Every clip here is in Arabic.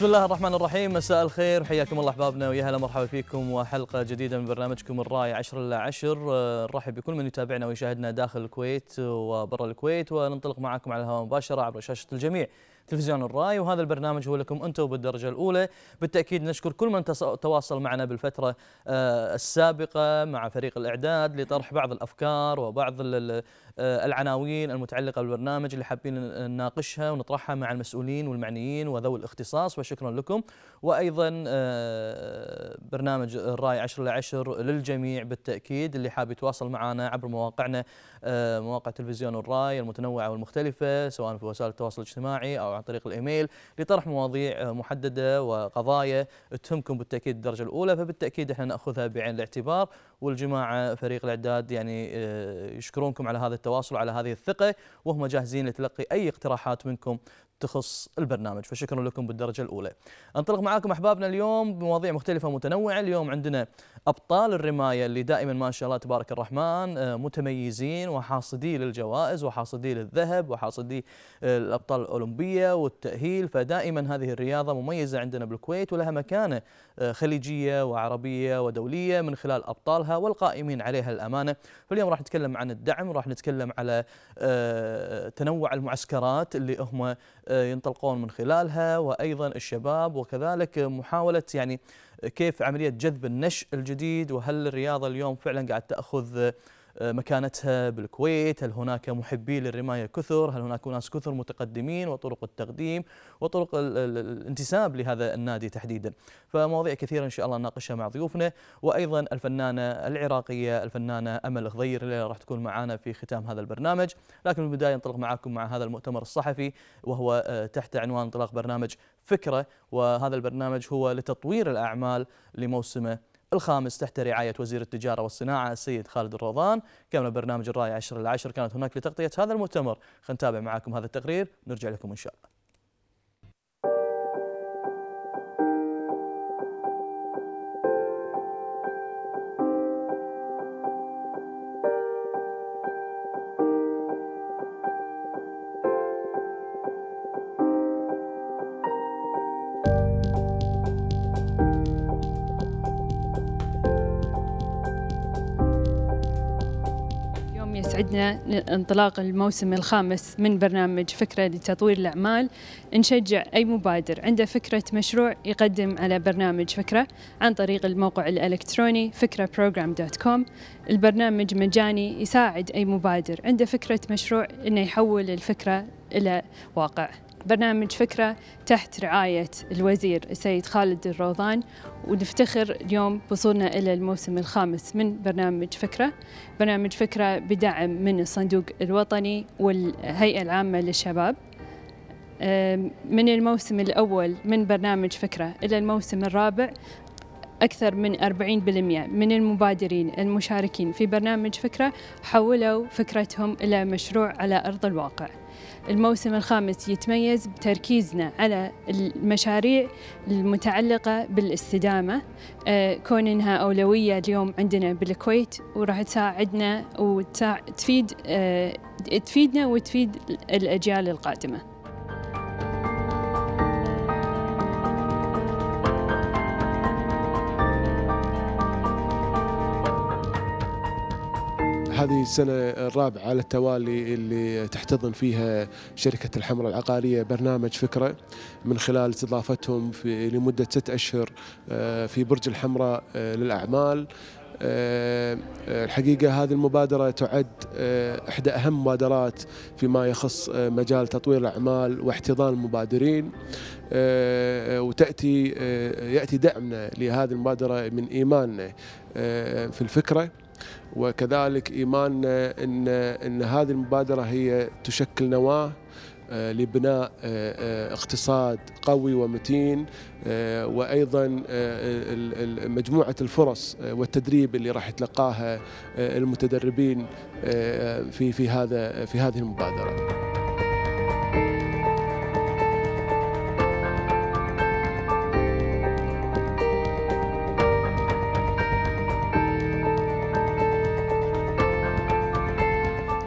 بسم الله الرحمن الرحيم مساء الخير حياكم الله أحبابنا ويا هلا مرحبا فيكم وحلقة جديدة من برنامجكم الراي 10 الا 10 نرحب بكل من يتابعنا ويشاهدنا داخل الكويت وبرا الكويت وننطلق معكم على الهواء مباشرة عبر شاشة الجميع تلفزيون الراي وهذا البرنامج هو لكم أنتم بالدرجة الأولى. بالتأكيد نشكر كل من تواصل معنا بالفترة السابقة مع فريق الإعداد لطرح بعض الأفكار وبعض العناوين المتعلقة بالبرنامج اللي حابين نناقشها ونطرحها مع المسؤولين والمعنيين وذوي الاختصاص وشكرا لكم. وأيضا برنامج الراي 10 ل 10 للجميع بالتأكيد اللي حاب يتواصل معنا عبر مواقعنا مواقع تلفزيون الراي المتنوعة والمختلفة سواء في وسائل التواصل الاجتماعي أو عن طريق الإيميل لطرح مواضيع محددة وقضايا تهمكم بالتأكيد الدرجة الأولى. فبالتأكيد إحنا نأخذها بعين الاعتبار. والجماعة فريق الإعداد يعني يشكرونكم على هذا التواصل وعلى هذه الثقة وهم جاهزين لتلقي أي اقتراحات منكم. تخص البرنامج فشكرا لكم بالدرجة الأولى. أنطلق معاكم أحبابنا اليوم بمواضيع مختلفة متنوعة اليوم عندنا أبطال الرماية اللي دائما ما شاء الله تبارك الرحمن متميزين وحاصدي للجوائز وحاصدي للذهب وحاصدي الأبطال الأولمبية والتأهيل. فدائما هذه الرياضة مميزة عندنا بالكويت ولها مكانة خليجية وعربية ودولية من خلال أبطالها والقائمين عليها الأمانة. فاليوم راح نتكلم عن الدعم راح نتكلم على تنوع المعسكرات اللي هم ينطلقون من خلالها وأيضا الشباب وكذلك محاولة يعني كيف عملية جذب النشء الجديد وهل الرياضة اليوم فعلا قاعد تأخذ مكانتها بالكويت. هل هناك محبي للرماية كثر؟ هل هناك ناس كثر متقدمين؟ وطرق التقديم وطرق الانتساب لهذا النادي تحديدا. فمواضيع كثيرة إن شاء الله نناقشها مع ضيوفنا. وأيضا الفنانة العراقية الفنانة أمل غضير اللي راح تكون معنا في ختام هذا البرنامج. لكن بالبداية ننطلق معكم مع هذا المؤتمر الصحفي وهو تحت عنوان انطلاق برنامج فكرة. وهذا البرنامج هو لتطوير الأعمال لموسمه الخامس تحت رعاية وزير التجارة والصناعة السيد خالد الروضان. كان برنامج الرأي 10 العشر كانت هناك لتغطية هذا المؤتمر. خلينا نتابع معكم هذا التقرير. نرجع لكم إن شاء الله. يسعدنا انطلاق الموسم الخامس من برنامج فكرة لتطوير الأعمال نشجع أي مبادر عنده فكرة مشروع يقدم على برنامج فكرة عن طريق الموقع الإلكتروني فكرة دوت كوم البرنامج مجاني يساعد أي مبادر عنده فكرة مشروع أنه يحول الفكرة إلى واقع. برنامج فكرة تحت رعاية الوزير السيد خالد الروضان ونفتخر اليوم بوصولنا إلى الموسم الخامس من برنامج فكرة. برنامج فكرة بدعم من الصندوق الوطني والهيئة العامة للشباب. من الموسم الأول من برنامج فكرة إلى الموسم الرابع أكثر من 40% من المبادرين المشاركين في برنامج فكرة حولوا فكرتهم إلى مشروع على أرض الواقع. الموسم الخامس يتميز بتركيزنا على المشاريع المتعلقة بالاستدامة. كون إنها أولوية اليوم عندنا بالكويت وراح تساعدنا وتفيد تفيدنا وتفيد الأجيال القادمة. هذه السنة الرابعة على التوالي اللي تحتضن فيها شركة الحمراء العقارية برنامج فكرة من خلال استضافتهم لمدة ست أشهر في برج الحمراء للأعمال. الحقيقة هذه المبادرة تعد إحدى أهم مبادرات فيما يخص مجال تطوير الأعمال واحتضان المبادرين. وتأتي يأتي دعمنا لهذه المبادرة من إيماننا في الفكرة. وكذلك ايماننا إن إن هذه المبادرة هي تشكل نواة لبناء اقتصاد قوي ومتين وأيضا مجموعة الفرص والتدريب اللي راح يتلقاها المتدربين في في هذا في هذه المبادرة.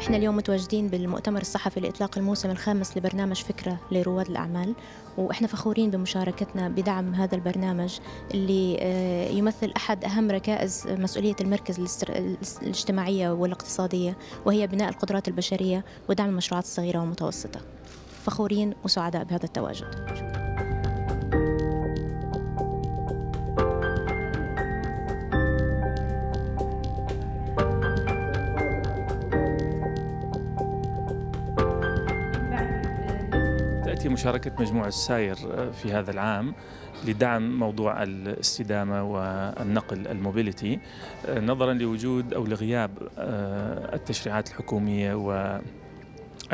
إحنا اليوم متواجدين بالمؤتمر الصحفي لإطلاق الموسم الخامس لبرنامج فكرة لرواد الأعمال وإحنا فخورين بمشاركتنا بدعم هذا البرنامج اللي آه، يمثل أحد أهم ركائز مسؤولية المركز الاجتماعية والاقتصادية وهي بناء القدرات البشرية ودعم المشروعات الصغيرة والمتوسطة. فخورين وسعداء بهذا التواجد. تأتي مشاركة مجموعة الساير آه، في هذا العام لدعم موضوع الاستدامة والنقل الموبيليتي آه، نظرا لوجود أو لغياب آه، التشريعات الحكومية و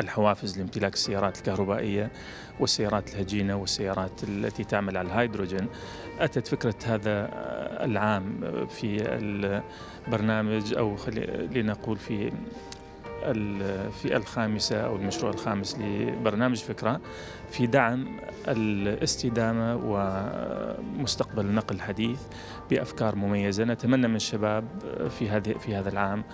الحوافز لامتلاك السيارات الكهربائية والسيارات الهجينة والسيارات التي تعمل على الهيدروجين. أتت فكرة هذا العام في البرنامج أو لنقول في الفئة الخامسة أو المشروع الخامس لبرنامج فكرة. في دعم الاستدامة ومستقبل النقل الحديث بأفكار مميزة. نتمنى من الشباب في هذه في هذا العام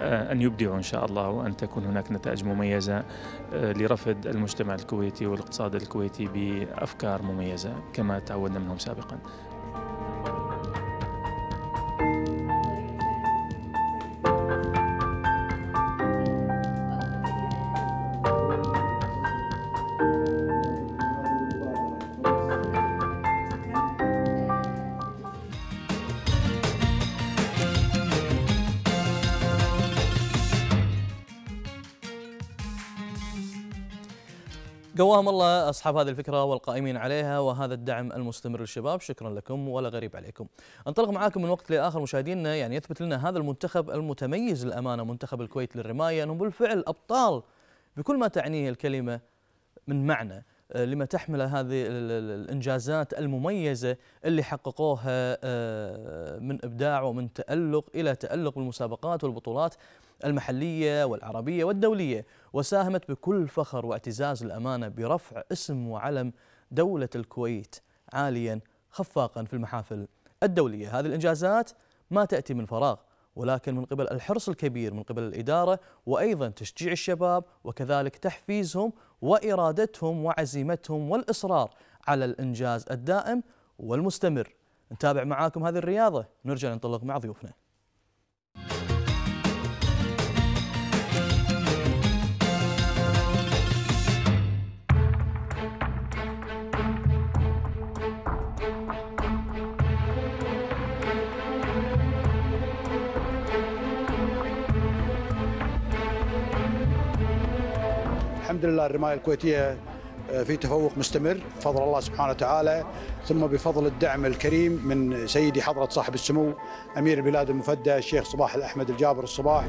آه، أن يبدعوا إن شاء الله وأن تكون هناك نتائج مميزة آه، لرفض المجتمع الكويتي والإقتصاد الكويتي بأفكار مميزة كما تعودنا منهم سابقا. قواهم الله أصحاب هذه الفكرة والقائمين عليها وهذا الدعم المستمر للشباب. شكرا لكم ولا غريب عليكم. أنطلق معاكم من وقت لآخر مشاهدينا يعني يثبت لنا هذا المنتخب المتميز للأمانة منتخب الكويت للرماية. انهم بالفعل أبطال بكل ما تعنيه الكلمة من معنى آه، لما تحمل هذه الإنجازات المميزة اللي حققوها آه، من إبداع ومن تألق إلى تألق بالمسابقات والبطولات. المحلية والعربية والدولية وساهمت بكل فخر واعتزاز الأمانة برفع اسم وعلم دولة الكويت عاليا خفاقا في المحافل الدولية، هذه الإنجازات ما تأتي من فراغ ولكن من قبل الحرص الكبير من قبل الإدارة وأيضا تشجيع الشباب وكذلك تحفيزهم وإرادتهم وعزيمتهم والإصرار على الإنجاز الدائم والمستمر. نتابع معاكم هذه الرياضة نرجع ننطلق مع ضيوفنا. الحمد لله الرماية الكويتية آه، في تفوق مستمر بفضل الله سبحانه وتعالى ثم بفضل الدعم الكريم من سيدي حضرة صاحب السمو أمير البلاد المفدى الشيخ صباح الأحمد الجابر الصباح.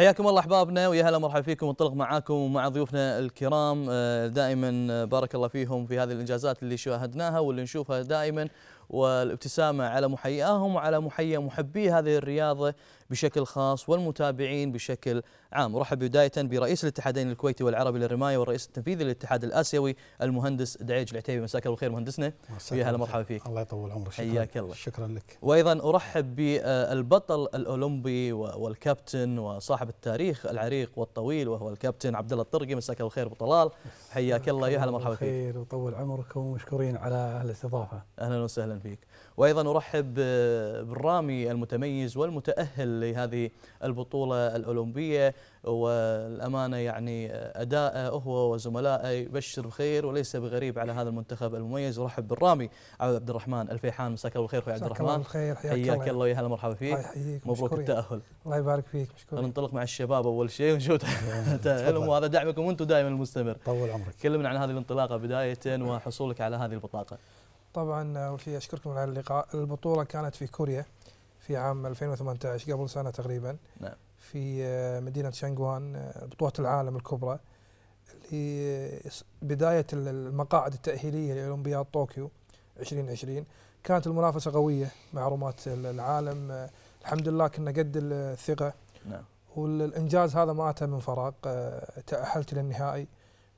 حياكم الله أحبابنا ويا هلا مرحبا فيكم ونطلق معاكم ومع ضيوفنا الكرام. آه، دائما بارك الله فيهم في هذه الإنجازات اللي شاهدناها واللي نشوفها دائما والابتسامة على محياهم وعلى محيا محبي هذه الرياضة. بشكل خاص والمتابعين بشكل عام. رحب بداية برئيس الاتحادين الكويتي والعربي للرماية والرئيس التنفيذي للاتحاد الآسيوي المهندس دعيج العتيبي. مساك الله بالخير مهندسنا ويا هلا مرحبا فيك. الله يطول عمرك. حياك الله. شكرا لك. وأيضا أرحب بالبطل الأولمبي والكابتن وصاحب التاريخ العريق والطويل وهو الكابتن عبد الله الطرقي. مساك الله بالخير أبو طلال. حياك الله. يا هلا مرحبا فيك. خير وطول عمركم. ومشكورين على الاستضافة. أهلا وسهلا فيك. وأيضا أرحب بالرامي المتميز والمتأهل لهذه البطولة الأولمبية. والأمانة يعني اداءه هو وزملائه يبشر بخير وليس بغريب على هذا المنتخب المميز. أرحب بالرامي عبد الرحمن الفيحان. مساك الله بالخير أخوي عبد الرحمن. مساك الله حياك الله. ويا هلا مرحبا فيك. مبروك التأهل. الله يبارك فيك مشكور ننطلق مع الشباب أول شيء. ونشوف تاهلهم وهذا دعمكم أنتم دائما المستمر. طول عمرك. كلمنا عن هذه الانطلاقة بداية وحصولك على هذه البطاقة. طبعا اول شيء أشكركم على اللقاء. البطولة كانت في كوريا في عام 2018 قبل سنة تقريبا. نعم. في آه، مدينة شانغوان آه، بطولة العالم الكبرى اللي ال- المقاعد التأهيلية لأولمبياد طوكيو 2020 كانت المنافسة قوية مع رومات ال- العالم. آه، الحمد لله كنا قد الثقة. نعم. والإنجاز هذا ما أتى من فراغ. آه، تأهلت للنهائي.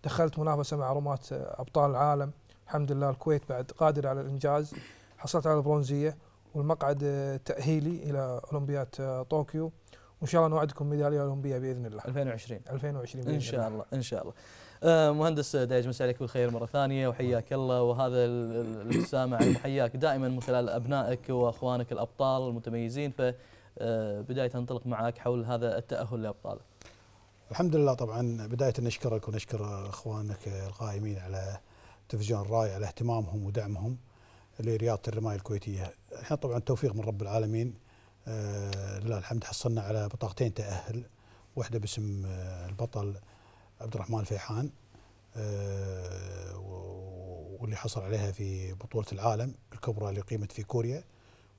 دخلت منافسة مع رومات آه، أبطال العالم. الحمد لله الكويت بعد قادرة على الإنجاز حصلت على البرونزية والمقعد آه، تأهيلي إلى أولمبياد آه، طوكيو وإن شاء الله نوعدكم ميدالية أولمبية بإذن الله. 2020 2020 بإذن إن شاء الله. إن شاء الله. آه، مهندس دايج مساء عليك بالخير مرة ثانية وحياك الله. وهذا ال- ال- الابتسامه على محياك دائما من خلال أبنائك وأخوانك الأبطال المتميزين. ف آه، بداية ننطلق معك حول هذا التأهل لأبطال. الحمد لله طبعا. بداية نشكرك ونشكر أخوانك القائمين على تلفزيون الراي على اهتمامهم ودعمهم لرياضة الرماية الكويتية. إحنا طبعا توفيق من رب العالمين. آه لله الحمد حصلنا على بطاقتين تأهل واحدة باسم آه البطل عبد الرحمن الفيحان آه واللي حصل عليها في بطولة العالم الكبرى اللي قيمت في كوريا.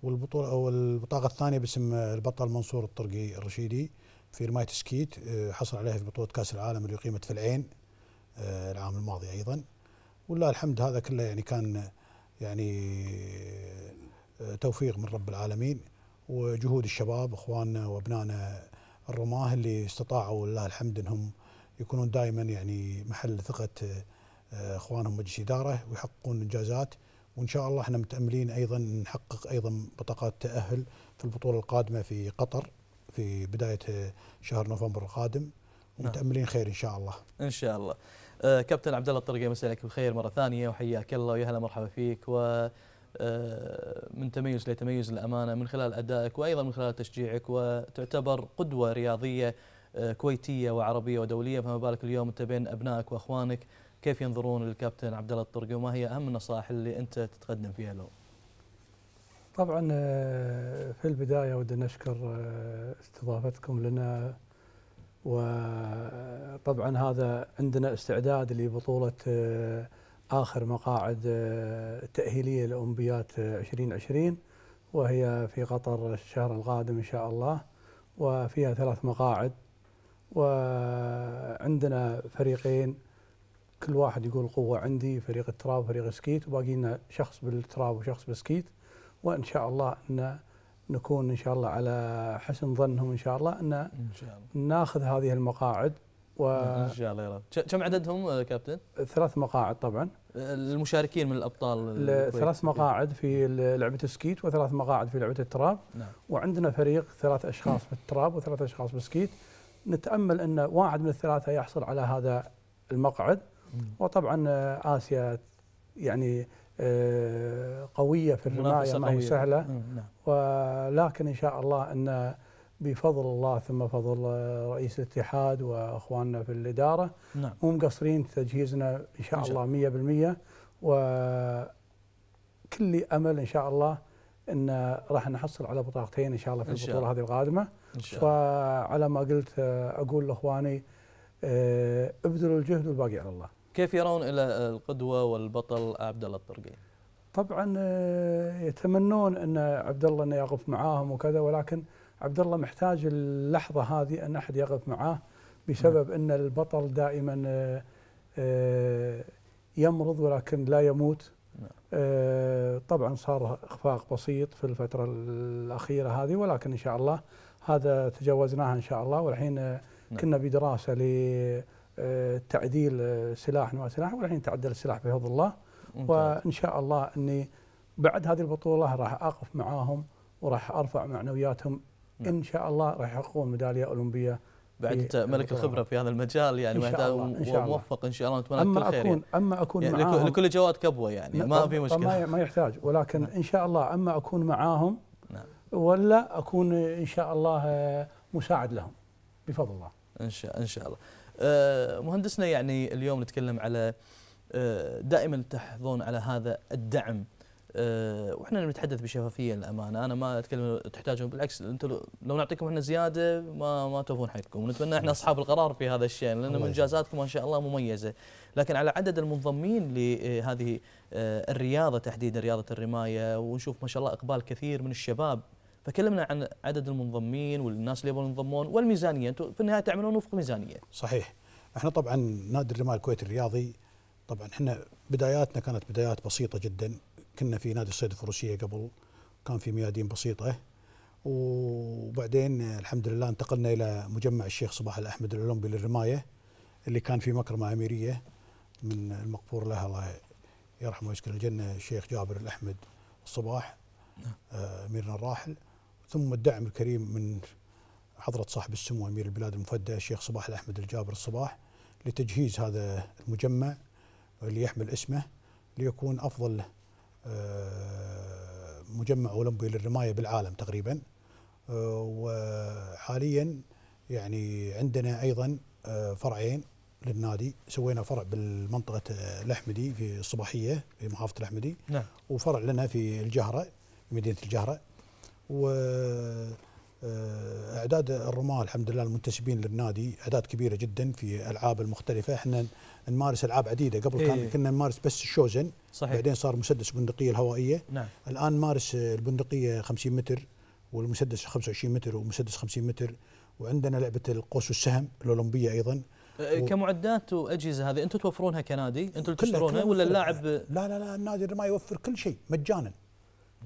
والبطولة أو البطاقة الثانية باسم البطل منصور الطرقي الرشيدي في رماية سكيت آه، حصل عليها في بطولة كأس العالم اللي قيمت في العين آه، العام الماضي أيضا. ولله الحمد هذا كله يعني كان يعني آه، توفيق من رب العالمين وجهود الشباب إخواننا وأبنائنا الرماة اللي استطاعوا لله الحمد إنهم يكونون دائما يعني محل ثقة آه، إخوانهم مجلس إدارة ويحققون إنجازات. وإن شاء الله إحنا متأملين أيضا نحقق أيضا بطاقات تأهل في البطولة القادمة في قطر في بداية شهر نوفمبر القادم. ومتأملين خير إن شاء الله. إن شاء الله. كابتن عبد الله الطرقي مساء عليك بالخير مرة ثانية وحياك الله ويا هلا مرحبا فيك. و آه، من تميز لتميز الأمانة من خلال أدائك وأيضا من خلال تشجيعك وتعتبر قدوة رياضية آه، كويتية وعربية ودولية. فما بالك اليوم أنت بين أبنائك وأخوانك؟ كيف ينظرون للكابتن عبد الله الطرقي؟ وما هي أهم النصائح اللي أنت تتقدم فيها له؟ طبعا آه، في البداية ودنا نشكر آه، استضافتكم لنا وطبعا هذا عندنا استعداد لبطولة آه، آخر مقاعد آه، تأهيلية لأولمبياد آه، 2020 وهي في قطر الشهر القادم إن شاء الله وفيها ثلاث مقاعد وعندنا فريقين كل واحد يقول قوة عندي فريق ال trap وفريق ال skeet وباقي لنا شخص بال trap وشخص بال skeet وإن شاء الله إن نكون إن شاء الله على حسن ظنهم إن شاء الله أن إن شاء الله. ناخذ هذه المقاعد إن شاء الله يا رب. كم عددهم آه، كابتن؟ وثلاث مقاعد طبعا. آه، المشاركين من الأبطال. ثلاث مقاعد في لعبة ال skeet وثلاث مقاعد في لعبة ال trap. نعم. وعندنا فريق ثلاث أشخاص بال trap وثلاث أشخاص بال skeet. نتأمل أن واحد من الثلاثة يحصل على هذا المقعد. وطبعا آه، آسيا يعني آه، قوية في الرماية منافسة ما هي قوية. مم، نعم. ولكن إن شاء الله أن بفضل الله ثم فضل رئيس الاتحاد وأخواننا في الإدارة نعم. مو مقصرين تجهيزنا إن شاء إن شاء الله 100% وكل أمل إن شاء الله أن راح نحصل على بطاقتين إن شاء الله في إن شاء البطولة هذه القادمة. إن شاء الله. وعلى ما قلت أقول لأخواني آه، ابذلوا الجهد والباقي على الله. كيف يرون إلى القدوة والبطل عبد الله الطرقي؟ طبعا آه، يتمنون أن عبد الله انه يقف معاهم وكذا ولكن عبد الله محتاج اللحظة هذه أن أحد يقف معاه بسبب أن البطل دائما آه، آه، يمرض ولكن لا يموت نعم. طبعا صار إخفاق بسيط في الفترة الأخيرة هذه ولكن إن شاء الله هذا تجاوزناها إن شاء الله والحين نعم. كنا بدراسة لتعديل سلاح وسلاح والحين تعدل السلاح بفضل الله. وإن شاء الله إني بعد هذه البطولة راح أقف معاهم وراح أرفع معنوياتهم نعم. إن شاء الله راح يحققون ميدالية أولمبية بعد أنت ملك. الخبرة في هذا المجال يعني إن شاء الله، إن شاء الله. وموفق إن شاء الله نتمنى لك أما كل خير اكون يعني. أما أكون يعني معاهم لكل جواد كبوة يعني ما في مشكلة ما يحتاج ولكن نعم. إن شاء الله أما أكون معاهم نعم. ولا أكون إن شاء الله مساعد لهم بفضل الله إن شاء إن شاء الله مهندسنا يعني اليوم نتكلم على آه، دائما تحظون على هذا الدعم. آه، وإحنا نتحدث بشفافية للأمانة. أنا ما أتكلم تحتاجون بالعكس أنتم لو- نعطيكم إحنا زيادة ما ما توفون حقكم. ونتمنى إحنا أصحاب القرار في هذا الشيء لأن الله انجازاتكم ما شاء الله مميزة. لكن على عدد المنضمين لهذه آه، الرياضة تحديدا رياضة الرماية ونشوف ما شاء الله إقبال كثير من الشباب. فكلمنا عن عدد المنضمين والناس اللي يبغون ينضمون والميزانية. أنتم في النهاية تعملون وفق ميزانية. صحيح. إحنا طبعا نادي الرمال الكويتي الرياضي. طبعا إحنا بداياتنا كانت بدايات بسيطة جدا. كنا في نادي الصيد الفروسية قبل. كان في ميادين بسيطة. وبعدين الحمد لله انتقلنا إلى مجمع الشيخ صباح الأحمد الأولمبي للرماية اللي كان في مكرمة أميرية من المغفور له الله يرحمه ويسكن الجنة الشيخ جابر الأحمد الصباح آه، أميرنا الراحل. ثم الدعم الكريم من حضرة صاحب السمو أمير البلاد المفدى الشيخ صباح الأحمد الجابر الصباح لتجهيز هذا المجمع اللي يحمل اسمه ليكون أفضل آه، مجمع أولمبي للرماية بالعالم تقريبا. آه، وحاليا يعني عندنا أيضا آه، فرعين للنادي. سوينا فرع بالمنطقة الأحمدي في الصباحية في محافظة الأحمدي. نعم. وفرع لنا في الجهرة مدينة الجهرة. و آه، اعداد الرماة الحمد لله المنتسبين للنادي أعداد كبيرة جدا في ألعاب المختلفة. إحنا نمارس ألعاب عديدة. قبل كان إيه. كنا نمارس بس الشوزن صحيح. بعدين صار مسدس بندقية الهوائية. نعم. الآن نمارس البندقية 50 متر والمسدس 25 متر ومسدس 50 متر. وعندنا لعبة القوس والسهم الأولمبية أيضا. و- كمعدات وأجهزة هذه أنتم توفرونها كنادي؟ أنتم اللي تشترونها ولا. اللاعب لا لا لا النادي الرماية يوفر كل شيء مجانا.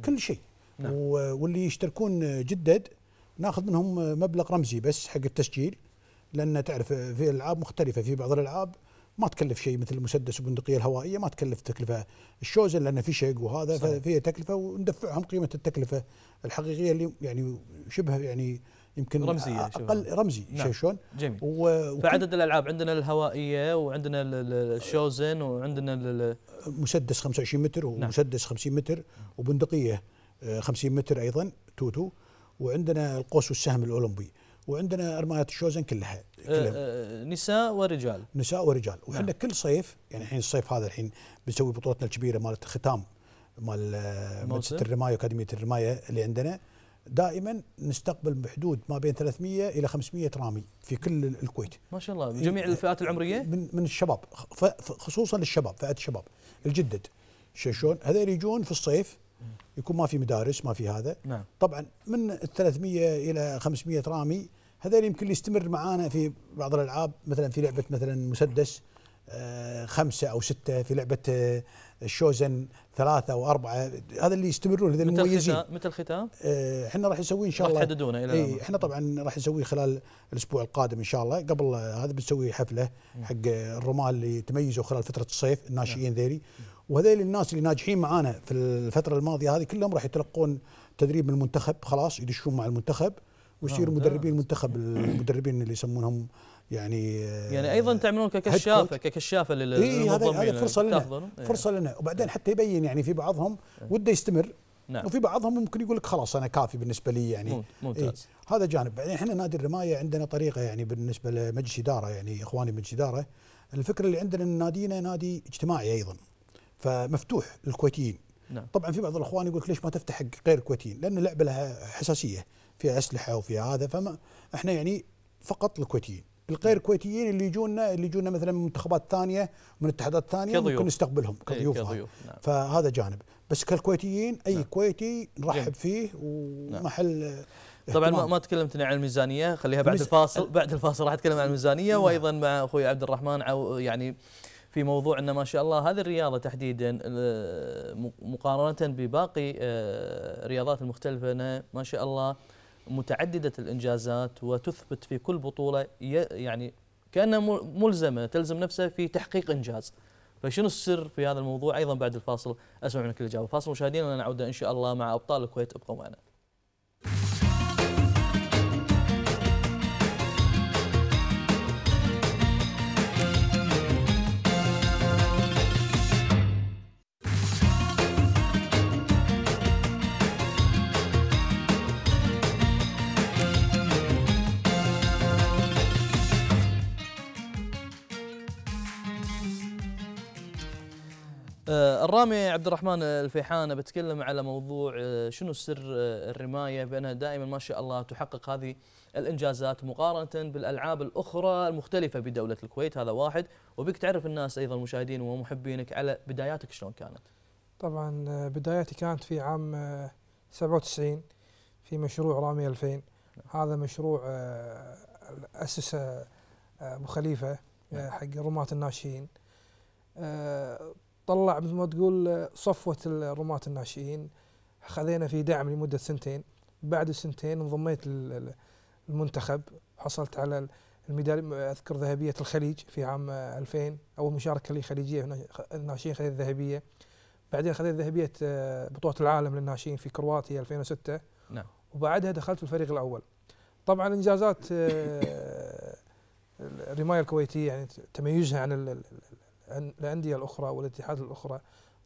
كل شيء. نعم. واللي يشتركون جدد ناخذ منهم مبلغ رمزي بس حق التسجيل لأن تعرف في ألعاب مختلفة في بعض الألعاب ما تكلف شيء مثل المسدس والبندقيه الهوائية ما تكلف تكلفة الشوزن لأنه في شق وهذا صحيح. ففيها تكلفة وندفعهم قيمة التكلفة الحقيقية اللي يعني شبه يعني يمكن رمزية، شبه. أقل رمزي نعم. شلون؟ جميل و- فعدد الألعاب عندنا الهوائية وعندنا ال- ال- الشوزن وعندنا مسدس 25 متر ومسدس 50 متر وبندقية 50 متر أيضا توتو. وعندنا القوس والسهم الأولمبي. وعندنا رمايات الشوزن كلها, كلها. آه، آه، نساء ورجال. نساء ورجال. وحنا نعم. كل صيف يعني الحين الصيف هذا الحين بنسوي بطولتنا الكبيرة مالت الختام مال آه،. مدرسه الرماية وأكاديمية الرماية اللي عندنا. دائما نستقبل بحدود ما بين 300 إلى 500 رامي في كل الكويت. ما شاء الله. جميع الفئات العمرية؟ من من الشباب. خصوصا للشباب فئة الشباب. الجدد. شلون؟ هذول يجون في الصيف يكون ما في مدارس ما في هذا. نعم. طبعا من ال 300 إلى 500 رامي هذول يمكن اللي يستمر معانا في بعض الألعاب مثلا في لعبة مثلا مسدس آه، خمسة أو ستة في لعبة آه، الشوزن ثلاثة أو أربعة هذا اللي يستمرون هذول متى المميزين. الختام متى الختام؟ آه، إحنا راح نسويه إن شاء راح الله. تحددونه إلى إي الآن. إحنا طبعا راح نسويه خلال الأسبوع القادم إن شاء الله. قبل هذا بنسوي حفلة حق الرمال اللي تميزوا خلال فترة الصيف الناشئين ذيلي. وهذيل الناس اللي ناجحين معانا في الفترة الماضية هذه كلهم راح يتلقون تدريب من المنتخب خلاص يدشون مع المنتخب ويصيروا ممتاز. مدربين المنتخب المدربين اللي يسمونهم يعني يعني أيضا تعملون ككشافة. ككشافة لل- اي هذا للمنظمين هذا فرصة لنا؟ إيه. فرصة لنا. وبعدين حتى يبين يعني في بعضهم وده يستمر. نعم. وفي بعضهم ممكن يقول لك خلاص أنا كافي بالنسبة لي يعني. مم- ممتاز. هذا جانب. بعدين إحنا نادي الرماية عندنا طريقة يعني بالنسبة لمجلس إدارة يعني إخواني مجلس إدارة. الفكرة اللي عندنا إن نادينا نادي اجتماعي أيضا. فمفتوح للكويتيين. نعم. طبعا في بعض الأخوان يقول لك ليش ما تفتح غير الكويتيين؟ لأن اللعبه لها حساسية فيها أسلحة وفيها هذا فما إحنا يعني فقط للكويتيين الغير الكويتيين اللي يجونا اللي يجونا مثلا من منتخبات ثانية من اتحادات ثانية كضيوف. ممكن نستقبلهم إيه، كضيوف نعم. فهذا جانب. بس كالكويتيين أي نعم. كويتي جميل. نرحب فيه ومحل طبعا ما, تكلمتني عن الميزانية خليها بعد الميز- الفاصل بعد الفاصل راح أتكلم عن الميزانية نعم. وأيضا مع أخوي عبد الرحمن عو يعني في موضوع إن ما شاء الله هذه الرياضة تحديدا آه، مقارنة بباقي آه، الرياضات المختلفة أنها ما شاء الله متعددة الإنجازات وتثبت في كل بطولة يعني كأنها مل- ملزمة تلزم نفسها في تحقيق إنجاز. فشنو السر في هذا الموضوع؟ أيضا بعد الفاصل أسمع منك الإجابة. فاصل مشاهدينا نعود إن شاء الله مع أبطال الكويت ابقوا معنا. الرامي عبد الرحمن الفيحان بتكلم على موضوع آه، شنو سر آه، الرماية بأنها دائما ما شاء الله تحقق هذه الإنجازات مقارنة بالألعاب الأخرى المختلفة بدولة الكويت هذا واحد. وبك تعرف الناس أيضا المشاهدين ومحبينك على بداياتك شلون كانت؟ طبعا آه، بداياتي كانت في عام آه، 97 في مشروع رامي 2000 هذا مشروع اسسه أبو خليفة آه، حق رماة الناشئين. طلع مثل ما تقول صفوة الرماة الناشئين. خذينا في دعم لمدة سنتين. بعد السنتين انضميت المنتخب حصلت على الميدالية أذكر ذهبية الخليج في عام آه، 2000 أول مشاركة لي خليجية الناشئين خذيت ذهبيه بعدين خذيت ذهبية آه، بطولة العالم للناشئين في كرواتيا 2006 نعم. وبعدها دخلت في الفريق الأول. طبعا إنجازات آه، الرماية الكويتية يعني تميزها عن ال- ال- ال- الأندية الأخرى والاتحاد الأخرى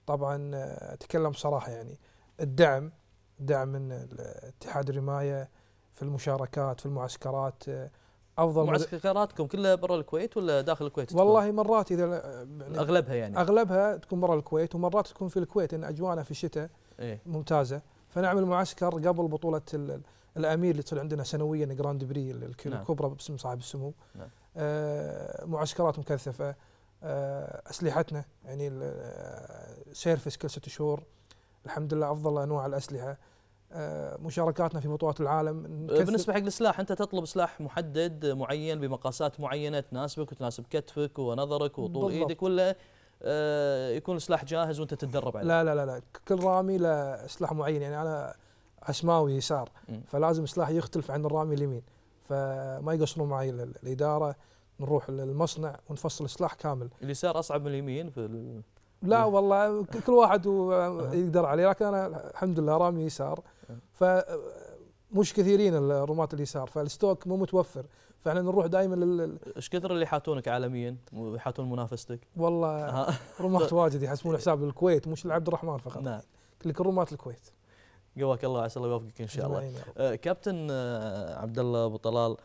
طبعا آه، أتكلم بصراحه يعني الدعم دعم من اتحاد الرماية في المشاركات في المعسكرات آه، أفضل معسكراتكم كلها برا الكويت ولا داخل الكويت تكون؟ والله مرات إذا يعني أغلبها يعني أغلبها تكون برا الكويت ومرات تكون في الكويت لأن أجوانا في الشتاء إيه ممتازة فنعمل معسكر قبل بطولة ال- الأمير اللي تصير عندنا سنويا Grand Prix نعم. الكبرى باسم صاحب السمو نعم. آه معسكرات مكثفة أسلحتنا يعني آه، service كل ست شهور. الحمد لله أفضل أنواع الأسلحة. آه مشاركاتنا في بطولات العالم. بالنسبة حق السلاح أنت تطلب سلاح محدد معين بمقاسات معينة تناسبك وتناسب كتفك ونظرك وطول بالضبط. إيدك ولا آه يكون السلاح جاهز وأنت تتدرب عليه؟ لا لا لا لا. كل رامي له سلاح معين. يعني أنا عشماوي يسار. فلازم سلاح يختلف عن الرامي اليمين فما يقصرون معي ال- ال- الإدارة. نروح للمصنع ونفصل السلاح كامل. اليسار أصعب من اليمين في ال... لا. والله كل واحد يقدر عليه لكن أنا الحمد لله رامي يسار. ف مش كثيرين الرماة اليسار فالستوك مو متوفر. فإحنا نروح دائما لل إيش كثر اللي يحاتونك عالميا؟ ويحاتون منافستك؟ والله رماة واجد يحسبون حساب للكويت مش لعبد الرحمن فقط. نعم. لكن رماة الكويت. قواك الله عسى الله يوفقك إن شاء الله. آه، كابتن آه، عبد الله أبو طلال آه،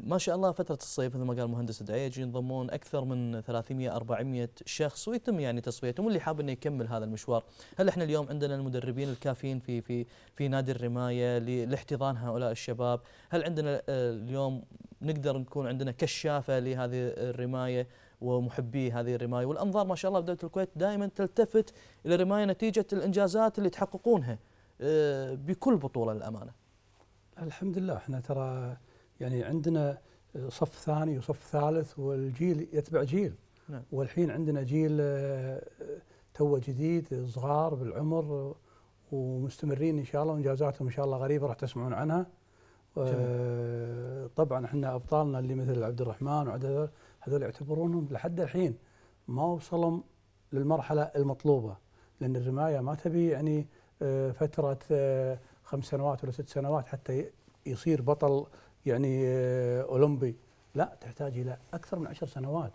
ما شاء الله فترة الصيف مثل ما قال المهندس دعيج ينضمون أكثر من 300 400 شخص ويتم يعني تصفيتهم واللي حاب إنه يكمل هذا المشوار، هل إحنا اليوم عندنا المدربين الكافيين في في في نادي الرماية لاحتضان هؤلاء الشباب؟ هل عندنا آه، اليوم نقدر نكون عندنا كشافة لهذه الرماية ومحبي هذه الرماية والأنظار ما شاء الله بدوله الكويت دائما تلتفت إلى الرمايه نتيجة الإنجازات اللي تحققونها آه، بكل بطولة للأمانة. الحمد لله إحنا ترى يعني عندنا صف ثاني وصف ثالث والجيل يتبع جيل. نعم. والحين عندنا جيل آه، توه جديد صغار بالعمر ومستمرين إن شاء الله وإنجازاتهم إن شاء الله غريبة راح تسمعون عنها. آه، طبعا إحنا أبطالنا اللي مثل عبد الرحمن وعبد هذول يعتبرونهم لحد الحين ما وصلوا للمرحلة المطلوبة لأن الرماية ما تبي يعني آه، فترة خمس سنوات ولا ست سنوات حتى يصير بطل يعني آه، أولمبي. لا تحتاج إلى أكثر من عشر سنوات.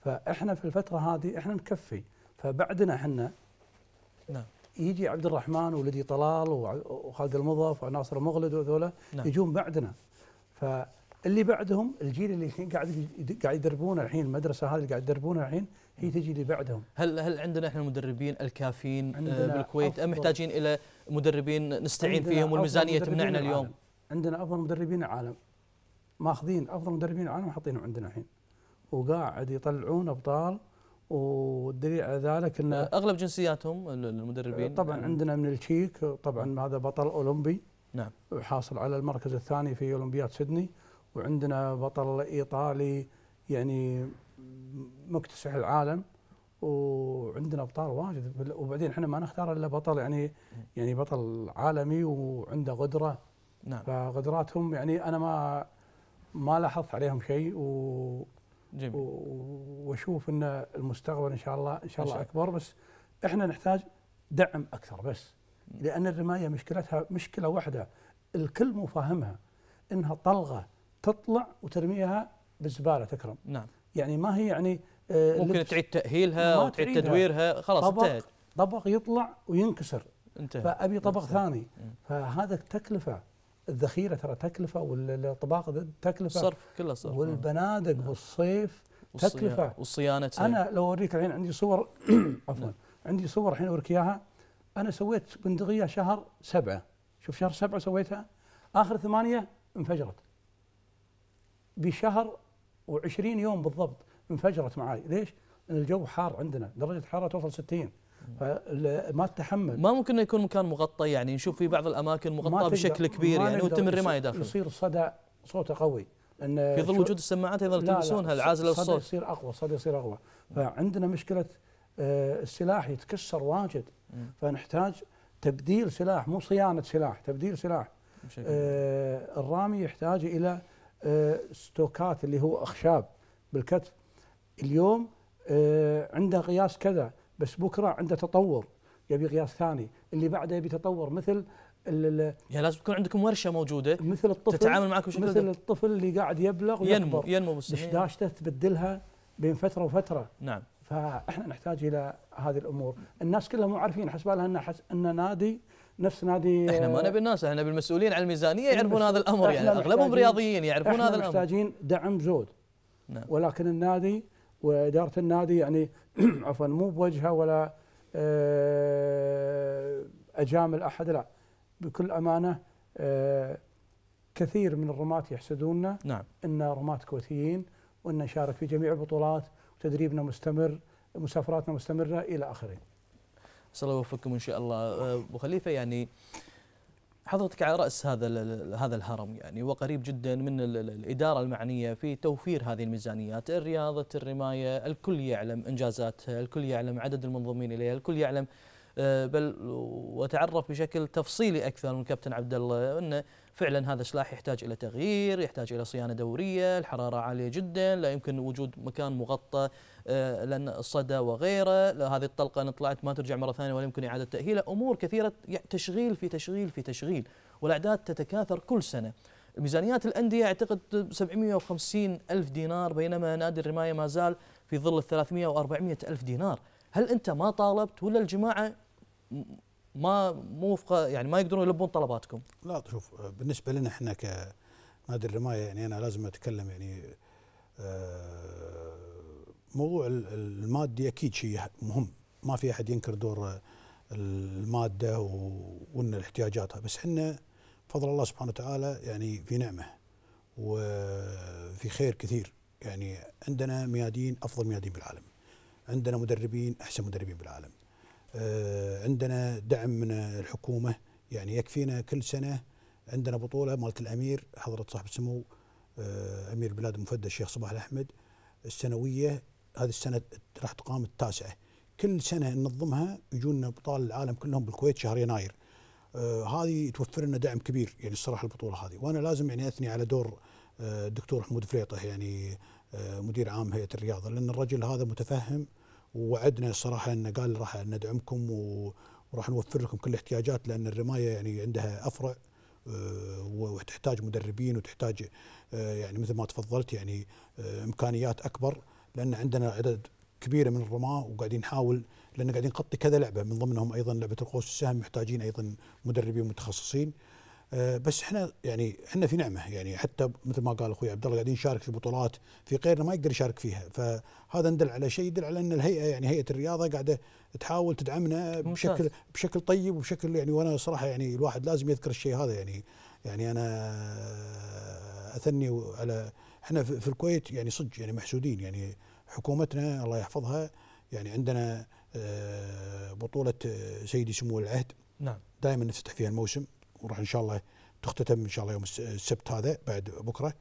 فإحنا في الفترة هذه إحنا نكفي. فبعدنا إحنا نعم. يجي عبد الرحمن وولدي طلال وخالد المضف وناصر مغلد وذولا نعم. يجون بعدنا. فاللي بعدهم الجيل اللي الحين قاعد قاعد يدربونه الحين المدرسة هذه اللي قاعد يدربونها الحين هي تجي اللي بعدهم. هل هل عندنا إحنا المدربين الكافيين آه، بالكويت؟ أم محتاجين إلى مدربين نستعين فيهم والميزانية تمنعنا. اليوم؟ عندنا أفضل مدربين العالم. ماخذين أفضل مدربين العالم وحاطينهم عندنا الحين. وقاعد يطلعون أبطال والدليل على ذلك إن آه، أغلب جنسياتهم ال- المدربين. طبعا يعني عندنا من التشيك طبعا هذا بطل أولمبي. نعم. وحاصل على المركز الثاني في أولمبياد سيدني. وعندنا بطل إيطالي يعني مكتسح العالم. وعندنا أبطال واجد. وبعدين إحنا ما نختار إلا بطل يعني يعني بطل عالمي وعنده قدرة. نعم. فقدراتهم يعني أنا ما ما لاحظت عليهم شيء و جميل. وأشوف إن المستقبل إن شاء الله إن شاء الله أكبر. بس إحنا نحتاج دعم أكثر بس. لأن الرماية مشكلتها مشكلة واحدة. الكل مو فاهمها. إنها طلقة تطلع وترميها بالزبالة تكرم. نعم. يعني ما هي يعني آه، ممكن. تعيد تأهيلها ما أو تعيد تعيدها. تدويرها. خلاص طبق انتهت. طبق يطلع وينكسر. انتهى فأبي طبق. ثاني. فهذا تكلفه الذخيرة ترى تكلفة والطباق تكلفة. الصرف كله صرف. والبنادق بالصيف والصيا- تكلفة. والصيانة. أنا لو أوريك الحين عندي صور عفوا نعم. عندي صور الحين أوريك إياها. أنا سويت بندقية شهر سبعة. شوف شهر سبعة سويتها. آخر ثمانية انفجرت. بشهر و20 يوم بالضبط انفجرت معاي. ليش؟ لأن الجو حار عندنا. درجة حرارة توصل 60 فما تتحمل ما ممكن يكون مكان مغطى يعني نشوف في بعض الأماكن ما مغطاة بشكل كبير يعني وتم الرمايه داخل يصير الصدى صوته قوي. لأن في ظل وجود السماعات أيضا تلبسونها العازله الصدى للصوت يصير أقوى الصدى يصير أقوى. فعندنا مشكلة آه، السلاح يتكسر واجد. فنحتاج تبديل سلاح مو صيانة سلاح تبديل سلاح. آه، الرامي يحتاج إلى آه، ستوكات اللي هو أخشاب بالكتف. اليوم آه، عنده قياس كذا. بس بكرة عنده تطور يبي قياس ثاني. اللي بعده يبي تطور مثل يعني لازم تكون عندكم ورشة موجودة مثل الطفل تتعامل معك بشكل مثل الطفل اللي قاعد يبلغ ينمو ويكبر. ينمو بالسنين دشداشته تبدلها بين فترة وفترة. نعم. فاحنا نحتاج إلى هذه الأمور. الناس كلها مو عارفين حسب لها إن حس إن نادي نفس نادي إحنا ما نبي الناس إحنا بالمسؤولين عن الميزانية يعرفون هذا الأمر يعني أغلبهم رياضيين يعرفون إحنا هذا الأمر. محتاجين دعم زود. نعم. ولكن النادي وإدارة النادي يعني عفوا مو بوجهه ولا آه، أجامل أحد لا. بكل أمانة آه، كثير من الرماة يحسدوننا نعم. إن رماة كويتيين وإن نشارك في جميع البطولات وتدريبنا مستمر مسافراتنا مستمرة إلى آخره. اسال الله يوفقكم إن شاء الله. آه، أبو خليفة يعني حضرتك على رأس هذا هذا الهرم يعني وقريب جدا من ال- ال- الإدارة المعنية في توفير هذه الميزانيات، رياضه الرماية الكل يعلم انجازاتها، الكل يعلم عدد المنضمين إليها، الكل يعلم آه، بل وتعرف بشكل تفصيلي أكثر من كابتن عبد الله انه فعلا هذا سلاح يحتاج إلى تغيير، يحتاج إلى صيانة دورية، الحرارة عالية جدا، لا يمكن وجود مكان مغطى. لأن الصدى وغيره، هذه الطلقة إن طلعت ما ترجع مرة ثانية ولا يمكن إعادة تأهيلها، أمور كثيرة تشغيل في تشغيل في تشغيل، والأعداد تتكاثر كل سنة. ميزانيات الأندية أعتقد 750 ألف دينار بينما نادي الرماية ما زال في ظل ال 300 و 400 ألف دينار، هل أنت ما طالبت ولا الجماعة ما مو وفق يعني ما يقدرون يلبون طلباتكم؟ لا شوف بالنسبة لنا إحنا كنادي الرماية يعني أنا لازم أتكلم يعني آه، موضوع ال- المادي أكيد شيء مهم. ما في أحد ينكر دور المادة وإن الاحتياجاتها. بس إحنا بفضل الله سبحانه وتعالى يعني في نعمة وفي خير كثير. يعني عندنا ميادين أفضل ميادين بالعالم. عندنا مدربين أحسن مدربين بالعالم. آه، عندنا دعم من الحكومة. يعني يكفينا كل سنة عندنا بطولة مالت الأمير حضرة صاحب السمو آه، أمير بلاد المفدى الشيخ صباح الأحمد. السنوية هذه السنة راح تقام التاسعة. كل سنة ننظمها يجونا ابطال العالم كلهم بالكويت شهر يناير. آه هذه توفر لنا دعم كبير يعني الصراحة البطولة هذه. وأنا لازم يعني أثني على دور آه الدكتور حمود فريطة يعني آه مدير عام هيئة الرياضة لأن الرجل هذا متفهم ووعدنا الصراحة إنه قال راح ندعمكم وراح نوفر لكم كل الاحتياجات لأن الرماية يعني عندها أفرع آه، وتحتاج مدربين وتحتاج آه، يعني مثل ما تفضلت يعني آه، إمكانيات أكبر. لأن عندنا عدد كبيره من الرماة وقاعدين نحاول لأن قاعدين نغطي كذا لعبة. من ضمنهم أيضا لعبة القوس السهم محتاجين أيضا مدربين متخصصين. آه، بس إحنا يعني إحنا في نعمة. يعني حتى مثل ما قال أخوي عبد الله قاعدين نشارك في بطولات في غيرنا ما يقدر يشارك فيها. فهذا ندل على شيء يدل على إن الهيئة يعني هيئة الرياضة قاعدة تحاول تدعمنا. بشكل بشكل طيب وبشكل يعني وأنا صراحة يعني الواحد لازم يذكر الشيء هذا. يعني يعني أنا أثني على إحنا في الكويت يعني صدق يعني محسودين يعني حكومتنا الله يحفظها يعني عندنا آه، بطولة آه، سيدي سمو العهد. نعم. دائما نفتتح فيها الموسم وراح إن شاء الله تختتم إن شاء الله يوم الس- السبت هذا بعد بكرة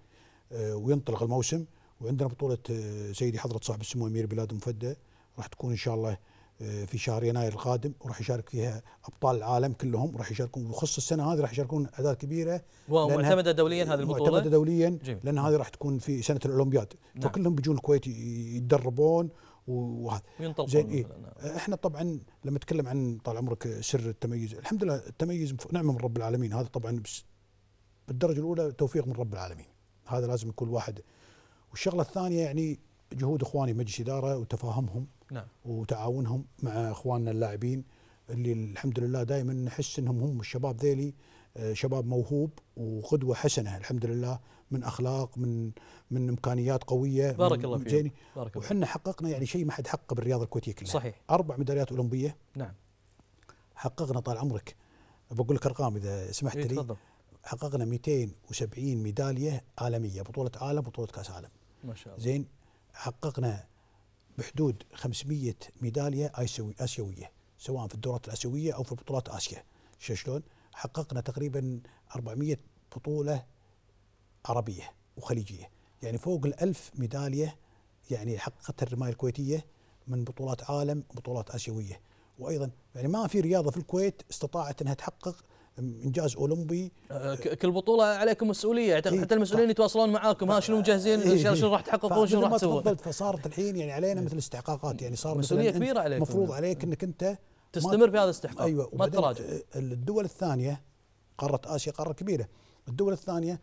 آه، وينطلق الموسم. وعندنا بطولة آه، سيدي حضرة صاحب السمو أمير بلاد المفدى راح تكون إن شاء الله في شهر يناير القادم وراح يشارك فيها أبطال العالم كلهم راح يشاركون وخص السنة هذه راح يشاركون أعداد كبيرة ومعتمده دوليا هذه البطولة معتمدة دوليا جميل. لأن هذه راح تكون في سنة الأولمبياد نعم. فكلهم بيجون الكويت يتدربون وهذا وينطلقون زين إيه؟ مثلاً. إحنا طبعا لما نتكلم عن طال عمرك سر التميز الحمد لله التميز نعمة من رب العالمين هذا طبعا بس بالدرجة الأولى توفيق من رب العالمين هذا لازم يكون واحد والشغلة الثانية يعني جهود إخواني مجلس اداره وتفاهمهم نعم. وتعاونهم مع إخواننا اللاعبين اللي الحمد لله دائما نحس إنهم هم الشباب ذيلي آه، شباب موهوب وقدوة حسنة الحمد لله من أخلاق من من إمكانيات قوية بارك الله. زين بارك الله وحنا حققنا يعني شيء ما حد حققه بالرياضه الكويتية كلها. صحيح. أربع ميداليات أولمبية. نعم. حققنا طال عمرك. بقول لك أرقام إذا سمحت إيه، لي. تفضل. حققنا 270 ميدالية عالمية بطولة عالم بطولة كأس عالم. ما شاء الله. زين حققنا بحدود 500 ميدالية آسيوية سواء في الدورات الآسيوية أو في بطولات آسيا. شلون؟ حققنا تقريبا 400 بطولة عربية وخليجية. يعني فوق الألف ميدالية يعني حققتها الرماية الكويتية من بطولات عالم وبطولات آسيوية. وأيضا يعني ما في رياضة في الكويت استطاعت إنها تحقق إنجاز أولمبي. آه، كل بطولة عليكم مسؤولية. اعتقد إيه، حتى المسؤولين يتواصلون معاكم. ها شنو مجهزين؟ إيه، شنو إيه. شنو راح تحققون؟ شنو راح تسوون؟ تفضلت فصارت الحين يعني علينا مثل استحقاقات. يعني صار كبيرة أنت عليكم. مفروض عليك إنك أنت تستمر في هذا الاستحقاق. أيوه ما وبعدين تراجع. الدول الثانية قارة آسيا قارة كبيرة الدول الثانية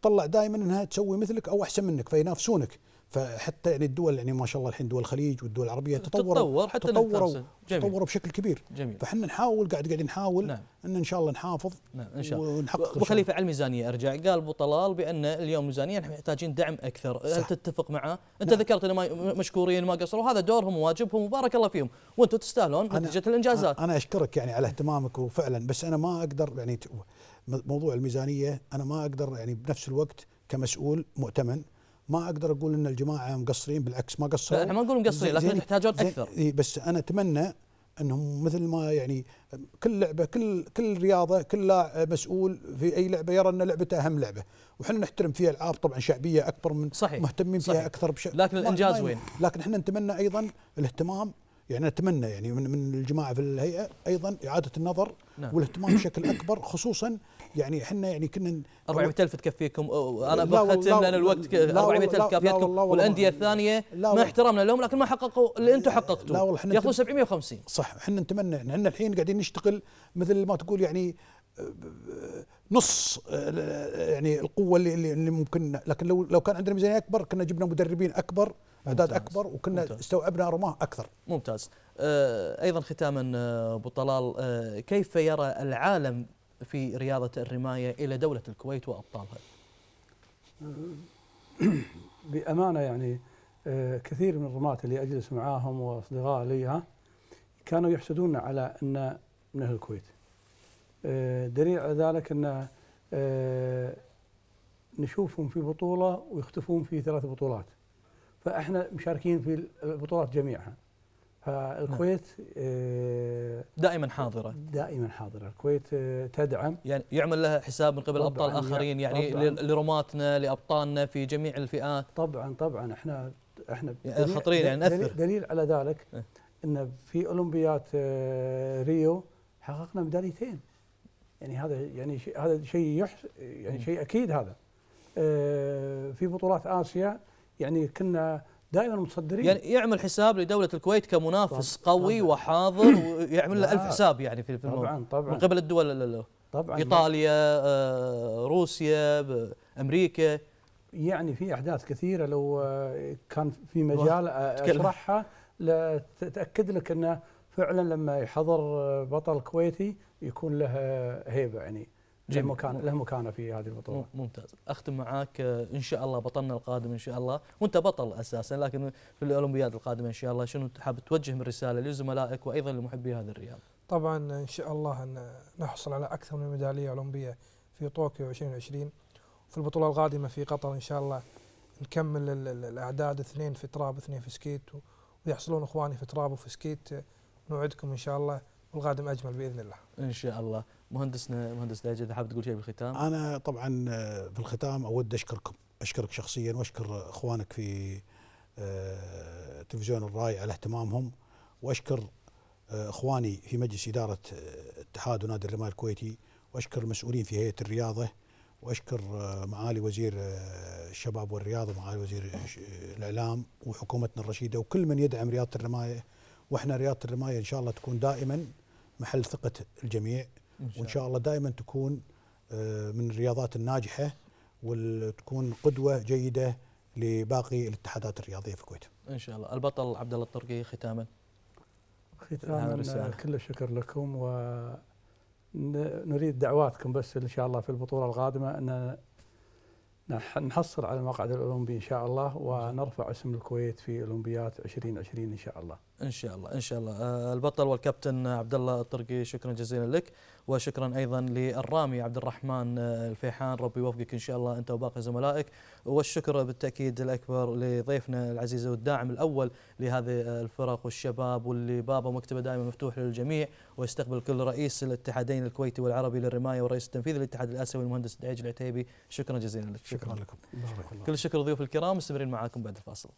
تطلع دائما إنها تسوي مثلك أو أحسن منك فينافسونك. فحتى يعني الدول يعني ما شاء الله الحين دول الخليج والدول العربية تطوروا تتطور حتى تطوروا. تطوروا بشكل كبير. جميل. فاحنا نحاول قاعد قاعدين نحاول نعم. إن إن شاء الله نحافظ نعم إن شاء الله. ونحقق أبو. خليفة على الميزانية أرجع. قال أبو طلال بأن اليوم ميزانيه نحن محتاجين دعم أكثر. هل صح. تتفق معه؟ أنت نعم. ذكرت ان ما مشكورين ما قصروا. هذا دورهم وواجبهم وبارك الله فيهم. وأنتم تستاهلون نتيجة الإنجازات. أنا أشكرك يعني على اهتمامك وفعلا. بس أنا ما أقدر يعني موضوع الميزانية أنا ما أقدر يعني بنفس الوقت كمسؤول مؤتمن ما أقدر أقول إن الجماعة مقصرين بالعكس ما قصروا إحنا ما نقول مقصرين لكن تحتاجون زين- أكثر إي بس أنا أتمنى إنهم مثل ما يعني كل لعبة كل كل رياضة كل مسؤول في أي لعبة يرى إن لعبته أهم لعبة وحنا نحترم فيها العاب طبعا شعبية أكبر من صحيح مهتمين فيها صحيح. أكثر بشكل لكن الإنجاز وين؟ لكن إحنا نتمنى أيضا الاهتمام يعني نتمنى يعني من من الجماعة في الهيئة أيضا إعادة النظر نعم. والاهتمام بشكل أكبر خصوصا يعني إحنا يعني كنا 400000 تكفيكم أنا لا بختم لأن الوقت ك- لا والله- 400000 لا- لا كافيتكم والأندية الثانية لا والله. احترامنا لهم لكن ما حققوا اللي أنتم لا حققتوه والله إحنا ياخذون نتم- 750 صح إحنا نتمنى إحنا الحين قاعدين نشتغل مثل ما تقول يعني نص يعني القوة اللي اللي ممكن لكن لو لو كان عندنا ميزانية أكبر كنا جبنا مدربين أكبر أعداد. أكبر وكنا ممتاز. استوعبنا رماه أكثر ممتاز آه، أيضا ختاما آه، أبو طلال آه، كيف يرى العالم في رياضة الرماية إلى دولة الكويت وأبطالها بأمانة يعني آه، كثير من الرماة اللي أجلس معاهم وأصدقاء لي كانوا يحسدوننا على أن من أهل الكويت. آه، دليل على ذلك أن آه، نشوفهم في بطولة ويختفون في ثلاث بطولات. فإحنا مشاركين في البطولات جميعها. فالكويت آه، دائما حاضرة. دائما حاضرة، الكويت آه، تدعم. يعني يعمل لها حساب من قبل طبعاً، أبطال آخرين يعني لرماتنا لأبطالنا في جميع الفئات. طبعا طبعا. إحنا إحنا يعني خطرين يعني دليل, نأثر. دليل على ذلك إيه. إن في أولمبيات آه، ريو حققنا ميداليتين. يعني هذا يعني هذا شيء يحس يعني مم. شيء أكيد هذا. في بطولات آسيا يعني كنا دائما متصدرين. يعني يعمل حساب لدولة الكويت كمنافس طبعاً. قوي طبعاً. وحاضر ويعمل له. ألف حساب يعني في الموضوع. طبعا من طبعا قبل الدول ال- ال- طبعا. إيطاليا آه، روسيا أمريكا. يعني في أحداث كثيرة لو آه، كان في مجال آه، لا تأكد لك إنه فعلا لما يحضر بطل كويتي يكون له هيبة يعني. له. مكان له مكانة في هذه البطولة. مم- ممتاز. أختم معاك آه، إن شاء الله بطلنا القادم إن شاء الله. وأنت بطل أساسا لكن في الأولمبياد القادمة إن شاء الله شنو حاب توجه من رسالة لزملائك وأيضا لمحبي هذه الرياضه طبعا إن شاء الله أن نحصل على أكثر من ميدالية أولمبية في طوكيو 2020 في البطولة القادمة في قطر إن شاء الله نكمل ال- ال- الأعداد اثنين في تراب اثنين في سكيت و- ويحصلون إخواني في تراب وفي سكيت. نوعدكم إن شاء الله والقادم أجمل بإذن الله. إن شاء الله. مهندسنا مهندس داجد إذا حاب تقول شيء بالختام. أنا طبعا آه، في الختام أود أشكركم. أشكرك شخصيا وأشكر إخوانك في آه، تلفزيون الراي على اهتمامهم. وأشكر آه، إخواني في مجلس إدارة اتحاد ونادي الرمايه الكويتي. وأشكر المسؤولين في هيئة الرياضة. وأشكر معالي وزير الشباب والرياضة معالي وزير الإعلام وحكومتنا الرشيدة. وكل من يدعم رياضة الرماية. وإحنا رياضة الرماية إن شاء الله تكون دائما. محل ثقة الجميع وإن شاء الله دائما تكون آه، من الرياضات الناجحة وتكون قدوة جيدة لباقي الاتحادات الرياضية في الكويت. إن شاء الله البطل عبد الله الطرقي ختاما ختاما. آه، كل الشكر لكم ونريد دعواتكم بس إن شاء الله في البطولة القادمة أن نح- نحصل على المقعد الأولمبي إن شاء الله ونرفع اسم الكويت في اولمبياد 2020 إن شاء الله. إن شاء الله إن شاء الله. آه، البطل والكابتن عبد الله الطرقي شكرا جزيلا لك. وشكرا أيضا للرامي عبد الرحمن آه، الفيحان. ربي يوفقك إن شاء الله أنت وباقي زملائك. والشكر بالتأكيد الأكبر لضيفنا العزيز والداعم الأول لهذه آه، الفرق والشباب واللي بابه مكتبه دائما مفتوح للجميع. ويستقبل كل رئيس الاتحادين الكويتي والعربي للرماية ورئيس التنفيذي للاتحاد الآسيوي المهندس دعيج العتيبي. شكرا جزيلا لك. شكرا لكم. بارك الله. كل الشكر ضيوف الكرام مستمرين معاكم بعد الفاصل.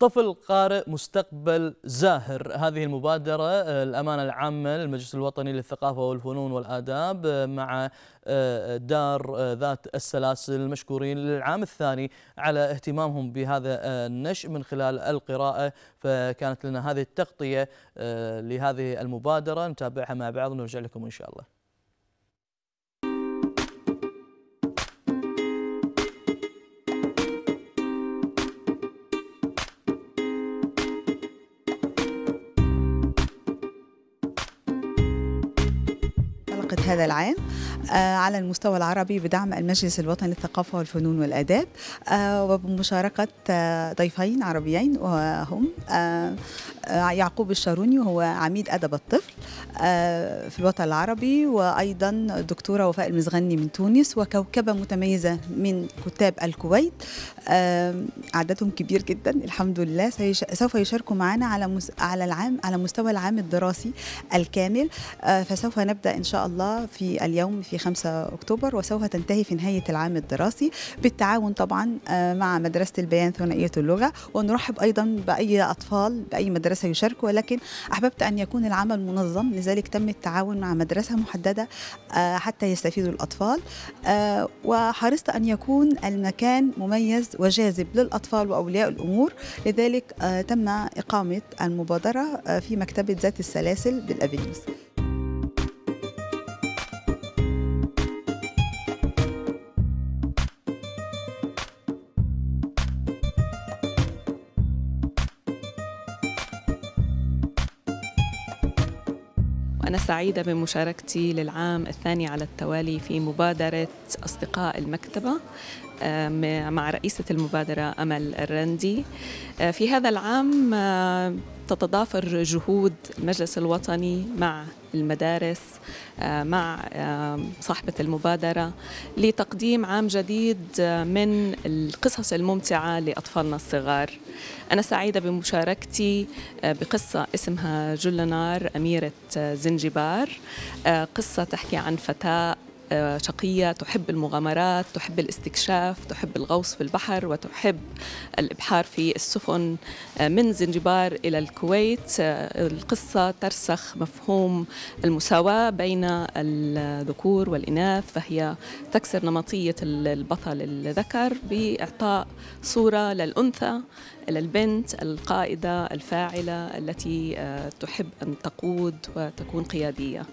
طفل قارئ مستقبل زاهر. هذه المبادرة آه، الأمانة العامة للمجلس الوطني للثقافة والفنون والآداب آه، مع آه، دار ذات السلاسل مشكورين للعام الثاني على اهتمامهم بهذا النشء من خلال القراءة. فكانت لنا هذه التغطية لهذه المبادرة. نتابعها مع بعض ونرجع لكم إن شاء الله. هذا العام. على المستوى العربي بدعم المجلس الوطني للثقافة والفنون والآداب آه، وبمشاركة آه، ضيفين عربيين وهم آه، آه، يعقوب الشاروني وهو عميد أدب الطفل آه، في الوطن العربي وأيضا الدكتورة وفاء المزغني من تونس وكوكبة متميزة من كتاب الكويت. آه، عددهم كبير جدا الحمد لله. سوف يشاركوا معنا على على العام على مستوى العام الدراسي الكامل. آه، فسوف نبدأ إن شاء الله في اليوم في 5 أكتوبر وسوف تنتهي في نهاية العام الدراسي. بالتعاون طبعا آه، مع مدرسة البيان ثنائية اللغة. ونرحب أيضا بأي أطفال بأي مدرسة يشاركوا. ولكن أحببت أن يكون العمل منظم. لذلك تم التعاون مع مدرسة محددة آه، حتى يستفيدوا الأطفال. آه، وحرصت أن يكون المكان مميز وجاذب للأطفال وأولياء الأمور. لذلك تم إقامة المبادرة في مكتبة ذات السلاسل بالأفينيوس. وأنا سعيدة بمشاركتي للعام الثاني على التوالي في مبادرة أصدقاء المكتبة. مع رئيسة المبادرة أمل الرندي. آه، في هذا العام آه، تتضافر جهود المجلس الوطني مع المدارس آه، مع آه، صاحبة المبادرة لتقديم عام جديد آه، من القصص الممتعة لأطفالنا الصغار. أنا سعيدة بمشاركتي آه، بقصة اسمها جلنار أميرة آه، زنجبار. آه، قصة تحكي عن فتاة آه، شقية تحب المغامرات تحب الاستكشاف تحب الغوص في البحر وتحب الإبحار في السفن. آه، من زنجبار إلى الكويت آه، القصة ترسخ مفهوم المساواة بين الذكور والإناث فهي تكسر نمطية البطل الذكر بإعطاء صورة للأنثى للبنت القائدة الفاعلة التي آه، تحب أن تقود وتكون قيادية.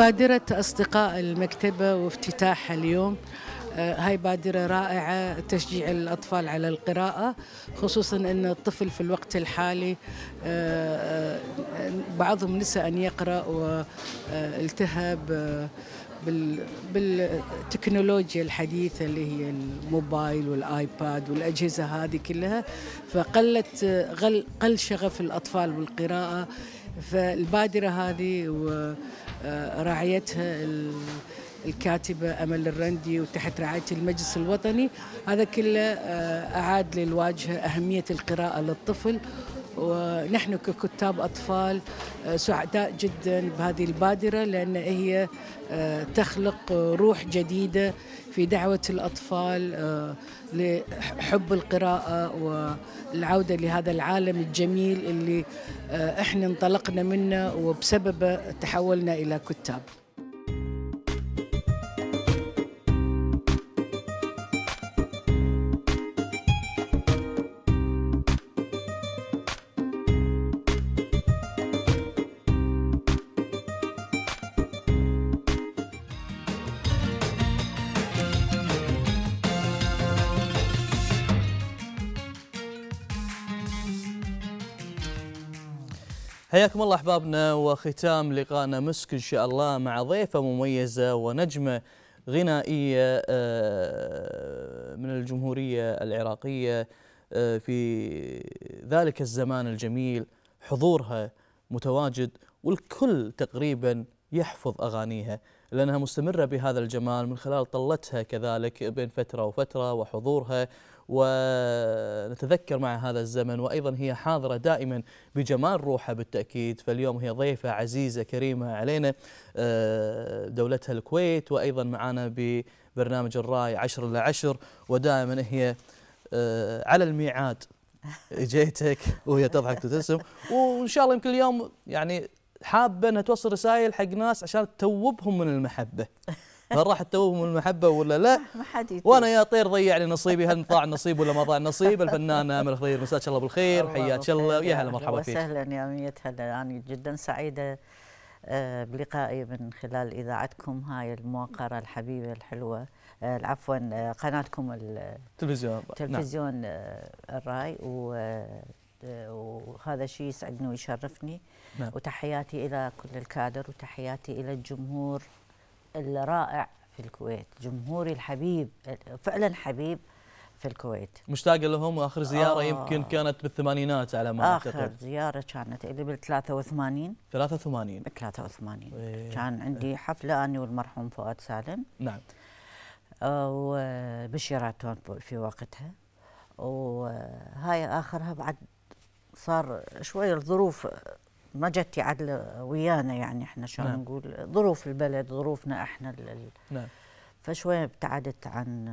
بادرة أصدقاء المكتبة وافتتاحها اليوم آه، هاي بادرة رائعة تشجيع الأطفال على القراءة خصوصا أن الطفل في الوقت الحالي آه، آه، بعضهم نسى أن يقرأ والتهب بال- بالتكنولوجيا الحديثة اللي هي الموبايل والآيباد والأجهزة هذه كلها. فقلت قل شغف الأطفال بالقراءة. فالبادرة هذه ورعايتها الكاتبة أمل الرندي وتحت رعاية المجلس الوطني. هذا كله آه، أعاد للواجهة أهمية القراءة للطفل. ونحن ككتاب أطفال آه، سعداء جدا بهذه البادرة لأن هي آه، تخلق روح جديدة في دعوة الأطفال آه، لحب القراءة والعودة لهذا العالم الجميل اللي إحنا انطلقنا منه وبسببه تحولنا إلى كتاب. حياكم الله أحبابنا وختام لقائنا مسك إن شاء الله مع ضيفة مميزة ونجمة غنائية آه، من الجمهورية العراقية آه، في ذلك الزمان الجميل. حضورها متواجد والكل تقريبا يحفظ أغانيها لأنها مستمرة بهذا الجمال. من خلال طلتها كذلك بين فترة وفترة وحضورها ونتذكر مع هذا الزمن وأيضا هي حاضرة دائما بجمال روحها بالتأكيد. فاليوم هي ضيفة عزيزة كريمة علينا آه، دولتها الكويت وأيضا معنا ببرنامج الراي عشر إلى عشر ودائما هي آه، على الميعاد. جيتك وهي تضحك وتبتسم وإن شاء الله يمكن اليوم يعني حابة إنها توصل رسائل حق ناس عشان توبهم من المحبة. هل راح تتوهم المحبة ولا لا؟ ما حد وأنا يا طير ضيع لي نصيبي هل ضاع النصيب ولا ما ضاع النصيب؟ الفنان آمل خضير مساك الله بالخير حياك الله يا هلا مرحبا فيك. وسهلا يا ميت هلا أنا جدا سعيدة آه، بلقائي من خلال إذاعتكم هاي الموقرة الحبيبة الحلوة آه، عفوا آه، قناتكم التلفزيون تلفزيون نعم. الرأي و وهذا شيء يسعدني ويشرفني نعم. وتحياتي إلى كل الكادر وتحياتي إلى الجمهور الرائع في الكويت جمهوري الحبيب فعلا حبيب في الكويت. مشتاق لهم واخر زيارة آه. يمكن كانت بالثمانينات على ما آخر أعتقد. زيارة كانت لي بال 83 83 ب 83 ويه. كان عندي حفلة أني والمرحوم فؤاد سالم. نعم. وبشيراتون في وقتها. وهاي آخرها بعد صار شوي الظروف ما جت عدل ويانا يعني إحنا شلون نعم. نقول؟ ظروف البلد ظروفنا إحنا نعم. فشويه ابتعدت عن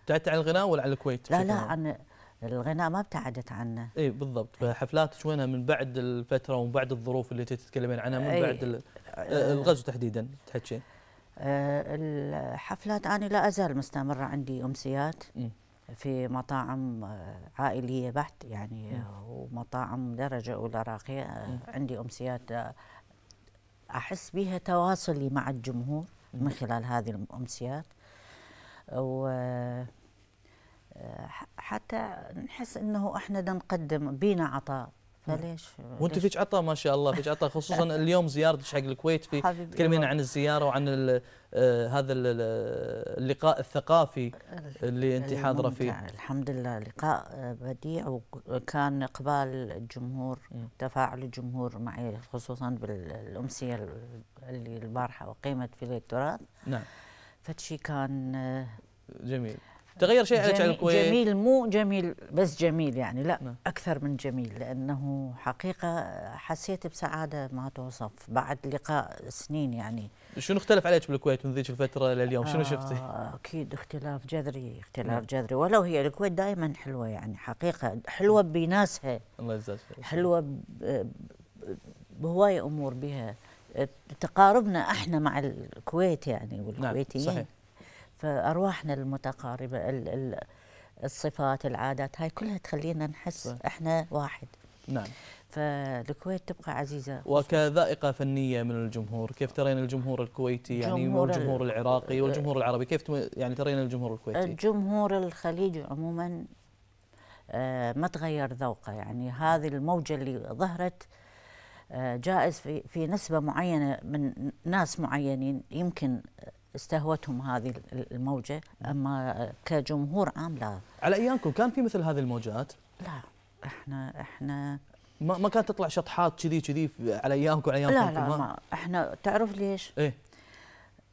ابتعدت عن الغناء ولا عن الكويت؟ لا لا عن الغناء ما ابتعدت عنه. اي بالضبط. فحفلاتك وينها من بعد الفترة ومن بعد الظروف اللي تتكلمين عنها من بعد آه، الغزو تحديدا تحكي. آه، الحفلات أنا لا أزال مستمرة عندي أمسيات. م. في مطاعم آه، عائلية بحت يعني ومطاعم درجة أولى راقية آه، عندي أمسيات آه، أحس بها تواصلي مع الجمهور من خلال هذه الأمسيات. و حتى نحس إنه إحنا نقدم بينا عطاء. فليش وانت فيك عطاء ما شاء الله فيك عطاء خصوصا اليوم زيارتك حق الكويت في تكلمين عن الزيارة وعن آه هذا اللقاء الثقافي اللي انت حاضرة فيه. الحمد لله. لقاء بديع وكان إقبال الجمهور تفاعل الجمهور معي خصوصا بالأمسية اللي البارحة وقيمت في التراث نعم. فشي كان جميل. تغير شيء عليك على الكويت؟ جميل مو جميل بس جميل يعني لا نعم. أكثر من جميل لأنه حقيقة حسيت بسعادة ما توصف بعد لقاء سنين يعني. شنو اختلف عليك بالكويت من ذيك الفترة لليوم شنو شفتي؟ آه أكيد اختلاف جذري اختلاف نعم. جذري ولو هي الكويت دائما حلوة يعني حقيقة حلوة بناسها. الله يجزاك حلوة بهوايه أمور بها. تقاربنا إحنا مع الكويت يعني والكويتيين نعم صحيح. فأرواحنا المتقاربة الصفات العادات هاي كلها تخلينا نحس صح. إحنا واحد. نعم. فالكويت تبقى عزيزة. وكذائقة فنية من الجمهور كيف ترين الجمهور الكويتي؟ يعني والجمهور العراقي والجمهور العربي كيف يعني ترين الجمهور الكويتي؟ الجمهور الخليجي عموما آه ما تغير ذوقه. يعني هذه الموجة اللي ظهرت آه جائز في في نسبة معينة من ناس معينين يمكن استهوتهم هذه الموجة أما كجمهور عام لا. على أيامكم كان في مثل هذه الموجات؟ لا إحنا إحنا ما ما كانت تطلع شطحات كذي كذي على أيامكم على أيامكم لا لا ما. إحنا تعرف ليش؟ إيه.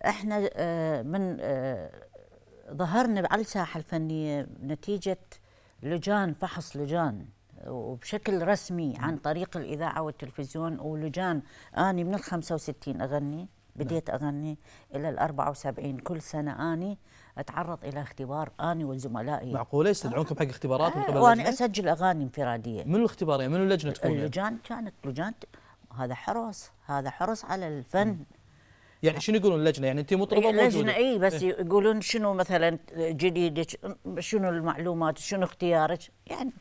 إحنا آه، من آه، ظهرنا على الساحه الفنية نتيجة لجان فحص لجان وبشكل رسمي عن طريق الإذاعة والتلفزيون ولجان أني من ال 65 أغني. بديت أغني إلى ال 74 كل سنة أني أتعرض إلى اختبار أني وزملائي. معقولة؟ يستدعونكم حق اختبارات من قبل وأنا اللجنة؟ أسجل أغاني انفرادية. من الاختبار يعني؟ من اللجنة تكون يعني؟ اللجان كانت لجان هذا حرص. هذا حرص على الفن. يعني شنو يقولون اللجنة؟ يعني أنت مطربة موجودة. إي بس يقولون شنو مثلا جديدك؟ شنو المعلومات؟ شنو اختيارك؟ يعني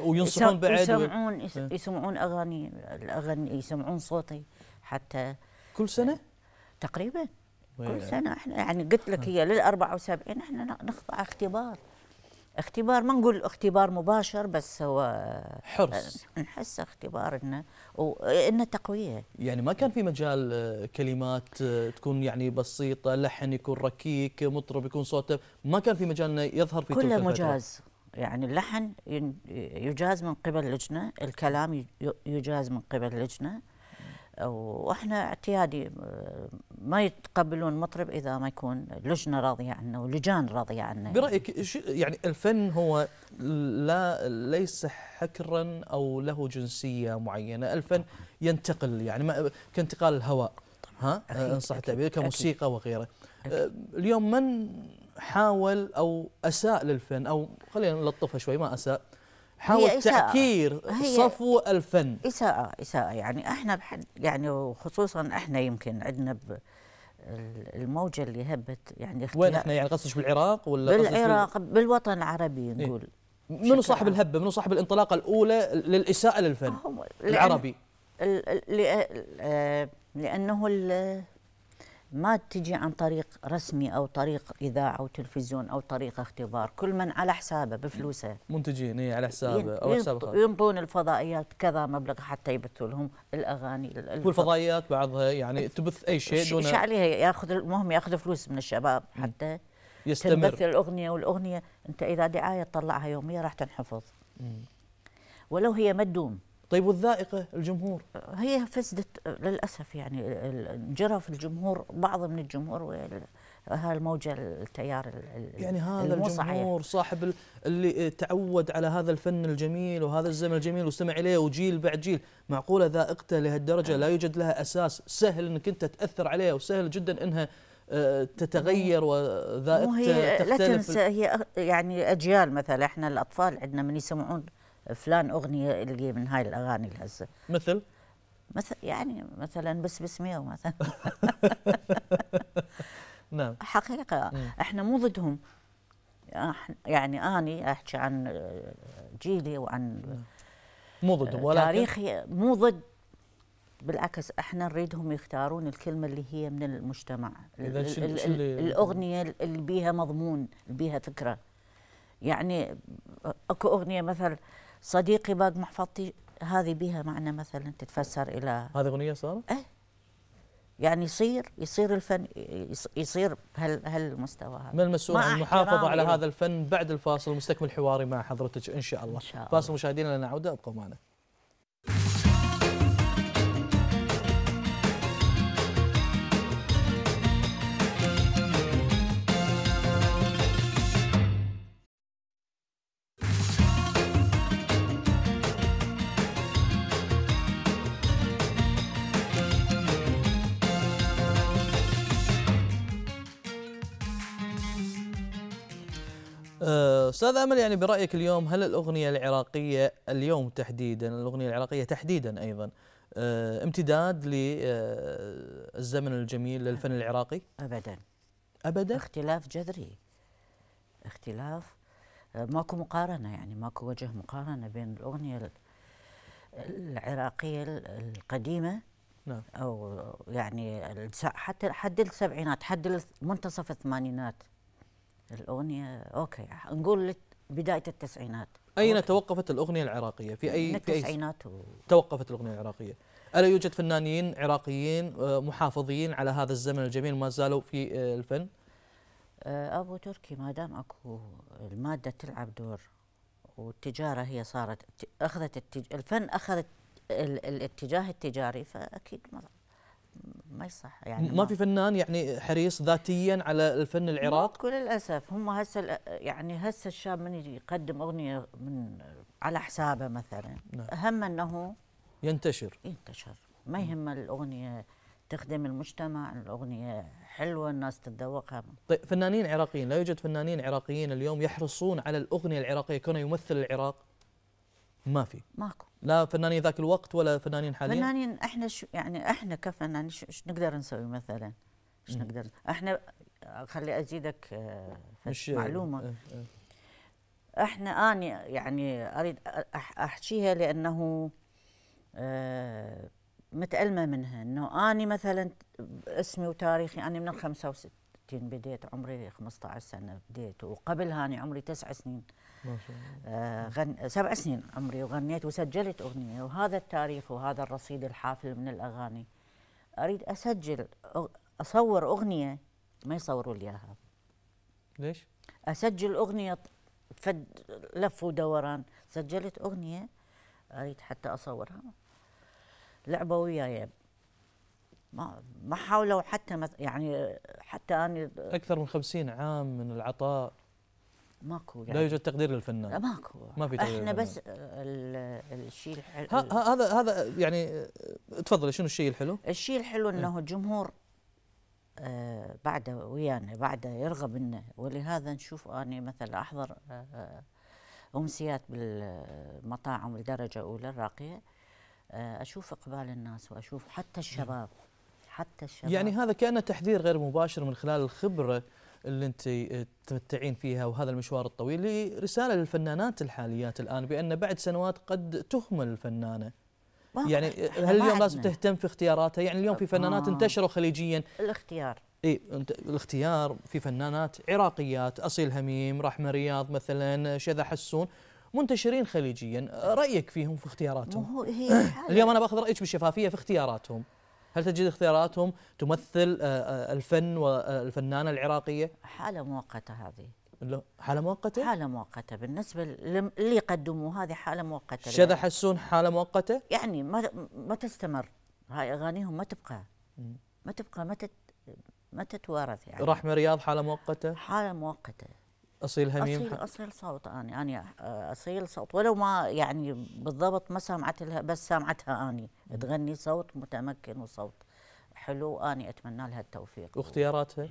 وينصحون بعد و- يسمعون يس- إيه. يسمعون اغاني الاغاني يسمعون صوتي حتى كل سنة؟ تقريبا. كل سنة إحنا يعني قلت لك هي لل 74 إحنا نخضع اختبار. اختبار ما نقول اختبار مباشر بس هو حرص. نحس اختبار إنه وانه تقوية. يعني ما كان في مجال آه، كلمات آه، تكون يعني بسيطة لحن يكون ركيك مطرب يكون صوته. ما كان في مجال إنه يظهر في تلك كله. مجاز. يعني اللحن يجاز من قبل لجنة الكلام يجاز من قبل لجنة. وإحنا اعتيادي ما يتقبلون مطرب إذا ما يكون لجنة راضية عنه ولجان راضية عنه. برأيك يعني الفن هو لا ليس حكرا أو له جنسية معينة الفن ينتقل يعني ما كانتقال الهواء ها؟ إن صح التعبير. كموسيقى وغيره. آه، اليوم من حاول أو أساء للفن؟ أو خلينا نلطفها شوي ما أساء. حاول هي إساءة. تعكير هي- صفو الفن. إساءة إساءة. يعني إحنا بحد يعني وخصوصا إحنا يمكن عندنا الموجة اللي هبت يعني وين إحنا؟ يعني قصدك بالعراق ولا قصدك بال- بالعراق بالوطن العربي نقول. منو بشكل صاحب عام. الهبة؟ منو صاحب الانطلاقة الأولى للإساءة للفن؟ هو- لأن- العربي ما تجي عن طريق رسمي أو طريق إذاعة أو تلفزيون أو طريق اختبار كل من على حسابه بفلوسه. منتجين إيه على حسابه أو ين- حساب ينط- خاص ينطون الفضائيات كذا مبلغ حتى يبثوا لهم الأغاني ال- ال- والفضائيات بعضها يعني تبث أي شيء دون شو عليها؟ ياخذ المهم ياخذ فلوس من الشباب حتى يستمر. تنبث الأغنية والأغنية أنت إذا دعاية تطلعها يومية راح تنحفظ. ولو هي ما تدوم طيب والذائقة الجمهور هي فسدت للأسف يعني انجرف الجمهور بعض من الجمهور وال- هالموجه التيار ال- ال- يعني هذا. الجمهور صاحب ال- اللي تعود على هذا الفن الجميل وهذا الزمن الجميل واستمع إليه وجيل بعد جيل معقولة ذائقته لهالدرجة لا يوجد لها أساس سهل إنك أنت تأثر عليها وسهل جدا إنها آه، تتغير وذائقته هي لا تختلف تنسى هي يعني أجيال مثلا إحنا الأطفال عندنا من يسمعون فلان أغنية اللي من هاي الأغاني اللي هسه مثل؟ مثل يعني مثلا بس بسميه مثلا. نعم. حقيقة. إحنا مو ضدهم. يعني أني أحكي عن جيلي وعن مو ضدهم تاريخي مو ضد. بالعكس إحنا نريدهم يختارون الكلمة اللي هي من المجتمع. ال- ال- ال- الأغنية اللي بيها مضمون اللي بيها فكرة. يعني أكو أغنية مثل صديقي باق محفظتي هذه بيها معنى مثلا تتفسر إلى هذه أغنية صارت؟ إيه يعني يصير يصير الفن يص- يصير بهال هالمستوى هذا من المسؤول عن المحافظة على. هذا الفن بعد الفاصل مستكمل حواري مع حضرتك إن شاء الله, إن شاء الله. فاصل مشاهدينا لنا عوده أبقوا معنا أستاذ أمل يعني برأيك اليوم هل الأغنية العراقية اليوم تحديدا الأغنية العراقية تحديدا أيضا آه، امتداد للزمن الجميل للفن العراقي؟ ابدا. ابدا؟ اختلاف جذري. اختلاف آه، ماكو مقارنة يعني ماكو وجه مقارنة بين الأغنية ال- العراقية ال- القديمة نعم. أو يعني حتى حد السبعينات حد منتصف الثمانينات. الأغنية أوكي نقول بداية التسعينات أين توقفت الأغنية العراقية؟ في اي من في التسعينات و... توقفت الأغنية العراقية؟ ألا يوجد فنانين عراقيين آه، محافظين على هذا الزمن الجميل ما زالوا في آه، الفن؟ آه، أبو تركي ما دام أكو المادة تلعب دور والتجارة هي صارت ت- أخذت التج... الفن ال... الاتجاه التجاري فأكيد ما, ما يصح يعني ما في فنان يعني حريص ذاتيا على الفن العراق؟ ماكو للاسف هم هسه يعني هسه الشاب من يجي يقدم أغنية من على حسابه مثلا. نعم. أهم أنه ينتشر. ينتشر. ما يهم الأغنية تخدم المجتمع الأغنية حلوة الناس تتذوقها. طيب فنانين عراقيين لا يوجد فنانين عراقيين اليوم يحرصون على الأغنية العراقية كونه يمثل العراق؟ ما في. ماكو. لا فنانين ذاك الوقت ولا فنانين حاليا فنانين إحنا شو يعني إحنا كفنانين شو شو نقدر نسوي مثلا؟ إيش. نقدر إحنا خلي أزيدك آه، معلومة آه، آه. إحنا اني يعني أريد احكيها لأنه آه، متألمة منها إنه آني مثلا اسمي وتاريخي أنا من ال 65 بديت عمري 15 سنة بديت وقبلها أنا عمري تسع سنين آه، غن... سبع سنين عمري وغنيت وسجلت أغنية وهذا التاريخ وهذا الرصيد الحافل من الأغاني. أريد أسجل أغ... أصور أغنية ما يصوروا لي إياها. ليش؟ أسجل أغنية فد لف ودوران. سجلت أغنية أريد حتى أصورها. لعبة وياي. ما ما حاولوا حتى مث... يعني حتى أنا أكثر من 50 عام من العطاء. ماكو لا يوجد تقدير للفنان. ماكو. ما في تقدير إحنا. بس ال- الشيء الحلو. هذا هذا يعني آه، تفضلي شنو الشيء الحلو؟ الشيء الحلو إنه الجمهور آه بعده ويانا بعده يرغب لنا ولهذا نشوف أني مثلا أحضر آه آه، أمسيات بالمطاعم الدرجه الاولى الراقية. آه أشوف إقبال الناس وأشوف حتى الشباب حتى الشباب. يعني هذا كأنه تحذير غير مباشر من خلال الخبرة اللي انت تمتعين فيها وهذا المشوار الطويل لرسالة للفنانات الحاليات الآن بأن بعد سنوات قد تهمل الفنانة. يعني هل اليوم لازم تهتم في اختياراتها؟ يعني اليوم في فنانات آه. انتشروا خليجيا. الاختيار. إي الاختيار في فنانات عراقيات أصيل هميم رحمة رياض مثلا شذا حسون منتشرين خليجيا. رأيك فيهم في اختياراتهم؟ هي اليوم أنا باخذ رأيك بشفافيه في اختياراتهم. هل تجد اختياراتهم تمثل آه، آه، الفن والفنانه العراقية؟ حالة مؤقتة هذه. لا، حالة مؤقتة؟ حالة مؤقتة. بالنسبة لم- اللي قدموه هذه حالة مؤقتة. شذا حسون حالة مؤقتة؟ يعني ما ما تستمر. هاي أغانيهم ما تبقى. ما تبقى ما تت ما تتوارث يعني. رحمه رياض حالة مؤقتة؟ حالة مؤقتة. أصيل هميم؟ أصيل أصيل صوت اني اني أصيل صوت. ولو ما يعني بالضبط ما سمعت لها بس سمعتها اني تغني صوت متمكن وصوت حلو اني أتمنى لها التوفيق. واختياراتها؟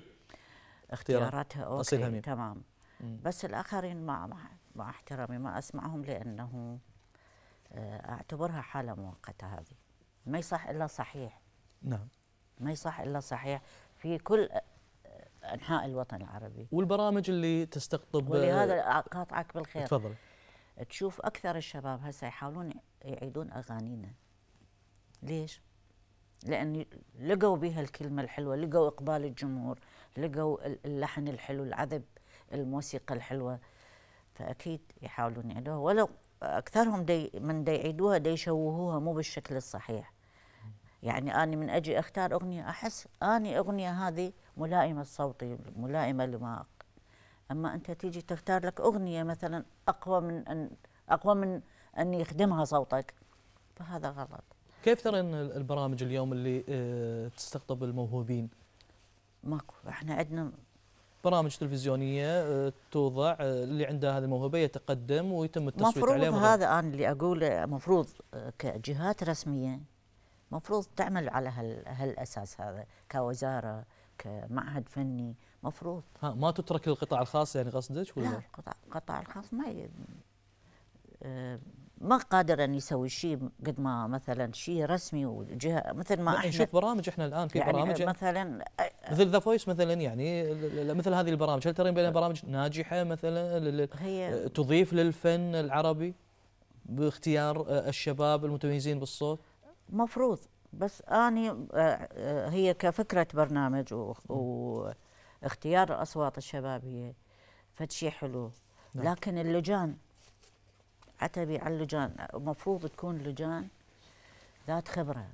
اختيارات اختياراتها أصيل أوكي هميم. تمام. مم. بس الآخرين مع مع, احترامي ما أسمعهم لأنه آه، أعتبرها حالة مؤقتة هذه. ما يصح إلا صحيح. نعم. ما يصح إلا صحيح. في كل آه، أنحاء الوطن العربي. والبرامج اللي تستقطب ولهذا قاطعك بالخير. تفضل. تشوف أكثر الشباب هسه يحاولون يعيدون أغانينا. ليش؟ لأن لقوا بها الكلمة الحلوة، لقوا إقبال الجمهور، لقوا ال- اللحن الحلو، العذب، الموسيقى الحلوة. فأكيد يحاولون يعيدوها. ولو أكثرهم دي من دي يعيدوها دي يشوهوها مو بالشكل الصحيح. يعني أني من أجي أختار أغنية أحس أني أغنية هذه ملائمة لصوتي، ملائمة لما أما أنت تيجي تختار لك أغنية مثلا أقوى من أن أقوى من أن يخدمها صوتك فهذا غلط. كيف ترين البرامج اليوم اللي آه، تستقطب الموهوبين؟ ماكو إحنا عندنا برامج تلفزيونية آه، توضع آه، اللي عنده هذه الموهبة يتقدم ويتم التصويت مفروض عليه مثلاً. هذا أنا اللي أقوله مفروض كجهات رسمية. مفروض تعمل على هال هالأساس هذا كوزارة كمعهد فني مفروض. ها ما تترك للقطاع الخاص يعني قصدك لا ولا القطاع القطاع الخاص ما ي... آه، ما قادر أن يسوي شيء قد ما مثلا شيء رسمي وجهة مثل ما لا إحنا نشوف برامج إحنا الآن في يعني برامج. مثلا مثل The Voice مثلا يعني مثل هذه البرامج. هل ترين بانها برامج ناجحة مثلا هي تضيف للفن العربي باختيار آه، الشباب المتميزين بالصوت؟ مفروض بس آني آه، آه، هي كفكرة برنامج واختيار اصوات الشباب هي فد شيء حلو نعم. لكن اللجان عتبي على اللجان المفروض تكون لجان ذات خبرة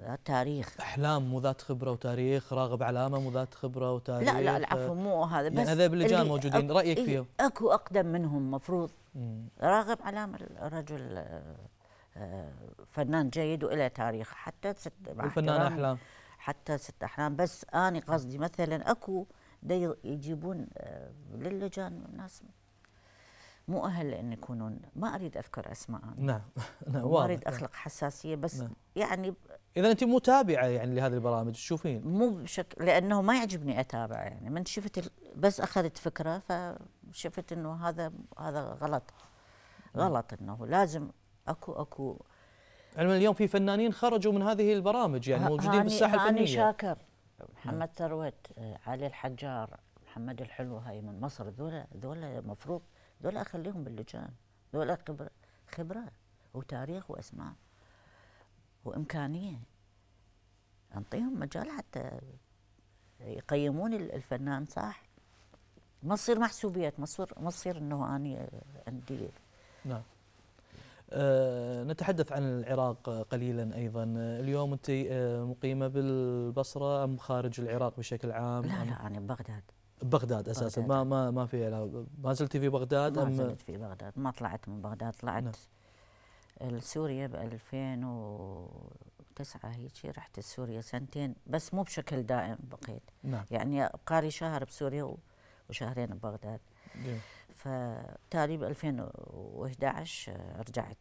ذات تاريخ أحلام مو ذات خبرة وتاريخ راغب علامه مو ذات خبرة وتاريخ لا لا العفو مو هذا يعني بس هذا باللجان موجودين، رأيك إيه، فيهم؟ أكو أقدم منهم مفروض مم. راغب علامه الرجل آه، فنان جيد وله تاريخ حتى ست مع والفنان احترامي أحلام. حتى ست أحلام. بس اني قصدي مثلا أكو دا يجيبون آه، للجان ناس مو أهل لأن يكونون. ما أريد أذكر اسماء أنا. نعم. نعم ما واضح. أريد أخلق حساسية بس نعم. يعني اذا أنت متابعه يعني لهذه البرامج تشوفين؟ مو بشكل لأنه ما يعجبني أتابع يعني. من شفت بس أخذت فكرة فشفت إنه هذا هذا غلط. غلط إنه لازم أكو أكو. علما اليوم في فنانين خرجوا من هذه البرامج يعني موجودين هاني- بالساحة هاني الفنية. شاكر محمد ثروت آه، علي الحجار محمد الحلو هاي من مصر ذولا ذولا مفروض ذولا أخليهم باللجان ذولا خبره خبرة وتاريخ وأسماء وإمكانية. أنطيهم مجال حتى يقيمون ال- الفنان صح؟ ما تصير محسوبيات ما تصير ما تصير إنه اني عندي نعم. أه نتحدث عن العراق قليلا أيضا آه، اليوم أنت آه، مقيمة بالبصرة أم خارج العراق بشكل عام لا لا أنا ببغداد بغداد أساسا. ما ما ما في. ما زلتي في بغداد ما زلت في بغداد ما طلعت من بغداد طلعت نعم. لسوريا ب 2009 هيك رحت سوريا سنتين بس مو بشكل دائم بقيت نعم يعني لي شهر بسوريا وشهرين ببغداد جميل. فتالي ب 2011 رجعت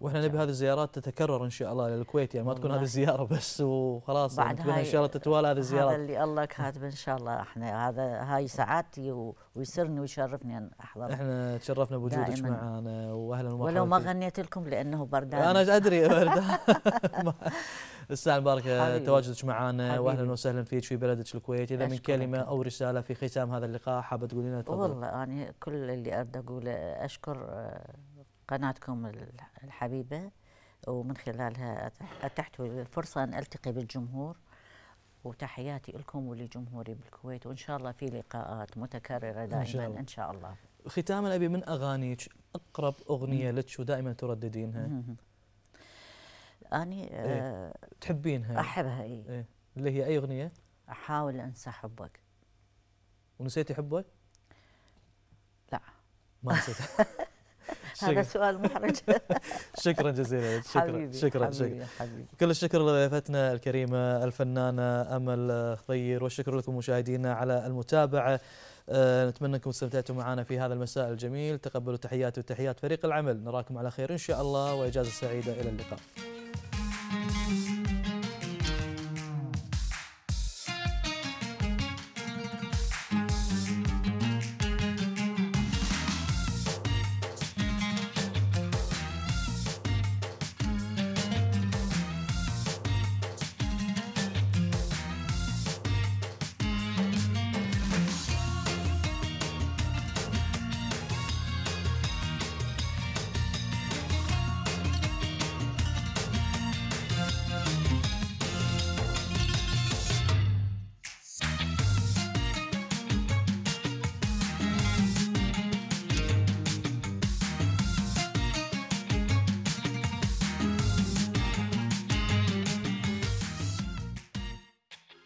وإحنا نبي هذه الزيارات تتكرر إن شاء الله للكويت يعني ما تكون هذه. الزيارة بس وخلاص بعد يعني ان شاء الله تتوالى هذه هذا الزيارات اللي الله كاتب إن شاء الله إحنا هذا هاي سعادتي ويسرني ويشرفني أن أحضر إحنا تشرفنا بوجودك. معنا واهلا ومرحبا ولو ما. غنيت لكم لأنه بردان أنا أدري بردان الساعة المباركه حبيبي. تواجدك معنا واهلا. وسهلا فيك في بلدك الكويت إذا من. كلمة أو رسالة في ختام هذا اللقاء حابة تقولين لنا تفضل والله أنا كل اللي أريد أقوله أشكر آه، قناتكم الح- الحبيبة ومن خلالها أتح- أتحت لي الفرصة أن ألتقي بالجمهور وتحياتي لكم ولجمهوري بالكويت وإن شاء الله في لقاءات متكررة دائما شاء الله. إن شاء الله ختاما أبي من أغانيك أقرب أغنية لك ودائما ترددينها مهم. أني آه، تحبينها؟ أحبها إيه. إيه. اللي هي أي أغنية؟ أحاول أنسى حبك. ونسيتي حبك؟ لا. ما نسيت. هذا. سؤال محرج. شكرا جزيلا. شكرا. حبيبي شكرا. حبيبي شكرا. حبيبي. كل الشكر لضيفتنا الكريمة الفنانة أمل خضير والشكر لكم مشاهدينا على المتابعة. آه، نتمنى أنكم استمتعتوا معنا في هذا المساء الجميل. تقبلوا تحياتي وتحيات فريق العمل. نراكم على خير إن شاء الله وإجازة سعيدة. إلى اللقاء.